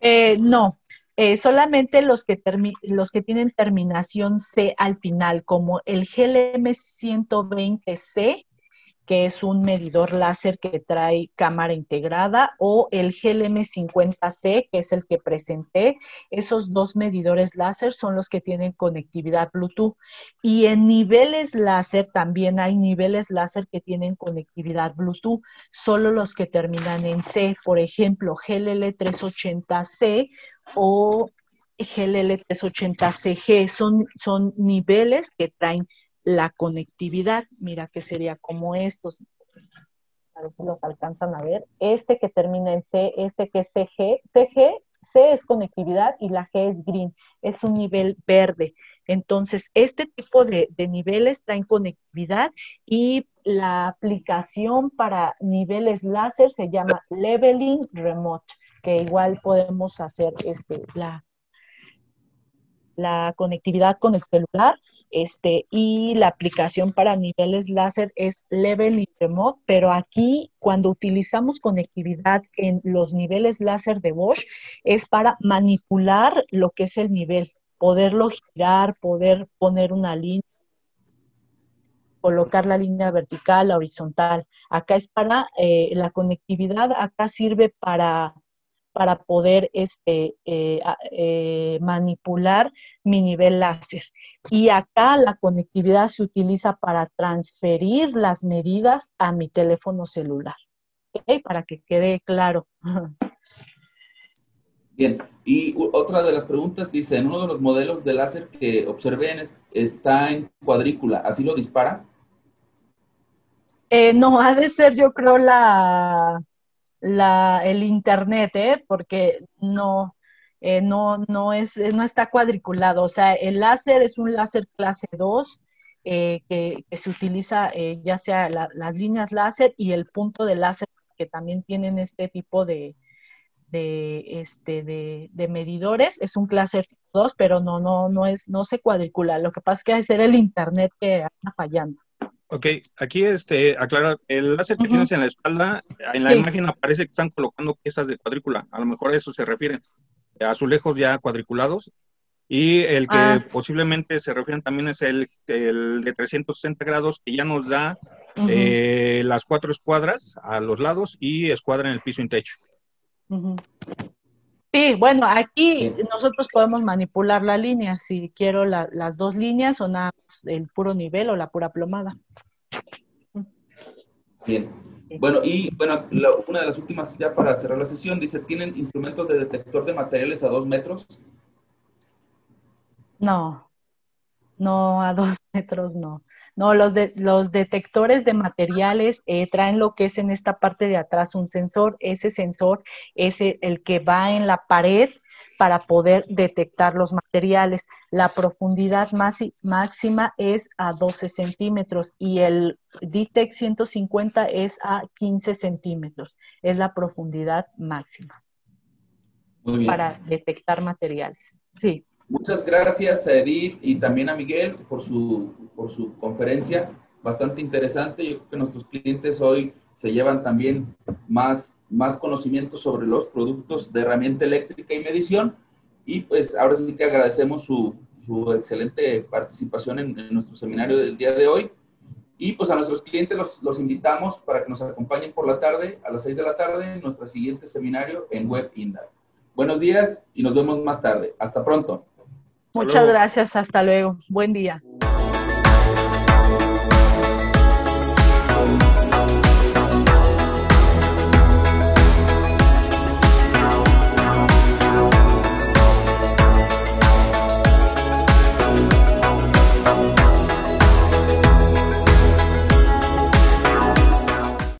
[SPEAKER 3] Eh, no, eh, solamente los que, los que tienen terminación C al final, como el GLM 120C que es un medidor láser que trae cámara integrada, o el GLM50C, que es el que presenté. Esos dos medidores láser son los que tienen conectividad Bluetooth. Y en niveles láser también hay niveles láser que tienen conectividad Bluetooth, solo los que terminan en C, por ejemplo, GLL380C o GLL380CG, son, son niveles que traen la conectividad, mira que sería como estos. a ver si los alcanzan a ver, este que termina en C, este que es CG, CG, C es conectividad y la G es green, es un nivel verde. Entonces, este tipo de, de niveles está en conectividad y la aplicación para niveles láser se llama Leveling Remote, que igual podemos hacer este, la, la conectividad con el celular este, y la aplicación para niveles láser es Level y Remote, pero aquí cuando utilizamos conectividad en los niveles láser de Bosch es para manipular lo que es el nivel, poderlo girar, poder poner una línea, colocar la línea vertical, la horizontal. Acá es para eh, la conectividad, acá sirve para para poder este, eh, eh, manipular mi nivel láser. Y acá la conectividad se utiliza para transferir las medidas a mi teléfono celular. Para que quede claro. (laughs)
[SPEAKER 1] Bien, y otra de las preguntas dice, en uno de los modelos de láser que observé está en cuadrícula, ¿así lo dispara?
[SPEAKER 3] Eh, no, ha de ser yo creo la, la, el internet, ¿eh? porque no, eh, no, no, es, no está cuadriculado. O sea, el láser es un láser clase 2 eh, que, se utiliza ya sea las líneas láser y el punto de láser que también tienen este tipo de, de, este, de, de medidores. Es un clase 2, pero no, no, no, es, no se cuadricula. Lo que pasa es que es el internet que anda fallando.
[SPEAKER 2] Ok, aquí este, aclarar, el láser que tienes en la espalda, en la imagen aparece que están colocando piezas de cuadrícula, a lo mejor a eso se refieren, azulejos ya cuadriculados, y el que ah. posiblemente se refieren también es el, de 360 grados, que ya nos da eh, las cuatro escuadras a los lados y escuadra en el piso y techo.
[SPEAKER 3] Sí, bueno, aquí nosotros podemos manipular la línea, si quiero las dos líneas o nada el puro nivel o la pura plomada.
[SPEAKER 1] Bien. Bueno, y bueno, una de las últimas ya para cerrar la sesión, dice, ¿tienen instrumentos de detector de materiales a dos metros?
[SPEAKER 3] No, no, a dos (laughs) metros no. No, los, de, los detectores de materiales eh, traen lo que es en esta parte de atrás un sensor. Ese sensor es el que va en la pared para poder detectar los materiales. La profundidad máxima es a 12 centímetros y el DTEC 150 es a 15 centímetros. Es la profundidad máxima para detectar materiales. Sí.
[SPEAKER 1] Muchas gracias a Edith y también a Miguel por su, por su conferencia, bastante interesante. Yo creo que nuestros clientes hoy se llevan también más, más conocimiento sobre los productos de herramienta eléctrica y medición. Y pues ahora sí que agradecemos su, su excelente participación en, nuestro seminario del día de hoy. Y pues a nuestros clientes los, los, invitamos para que nos acompañen por la tarde, a las 6 de la tarde, en nuestro siguiente seminario en Web Buenos días y nos vemos más tarde. Hasta pronto.
[SPEAKER 3] Muchas gracias, hasta luego. Buen día.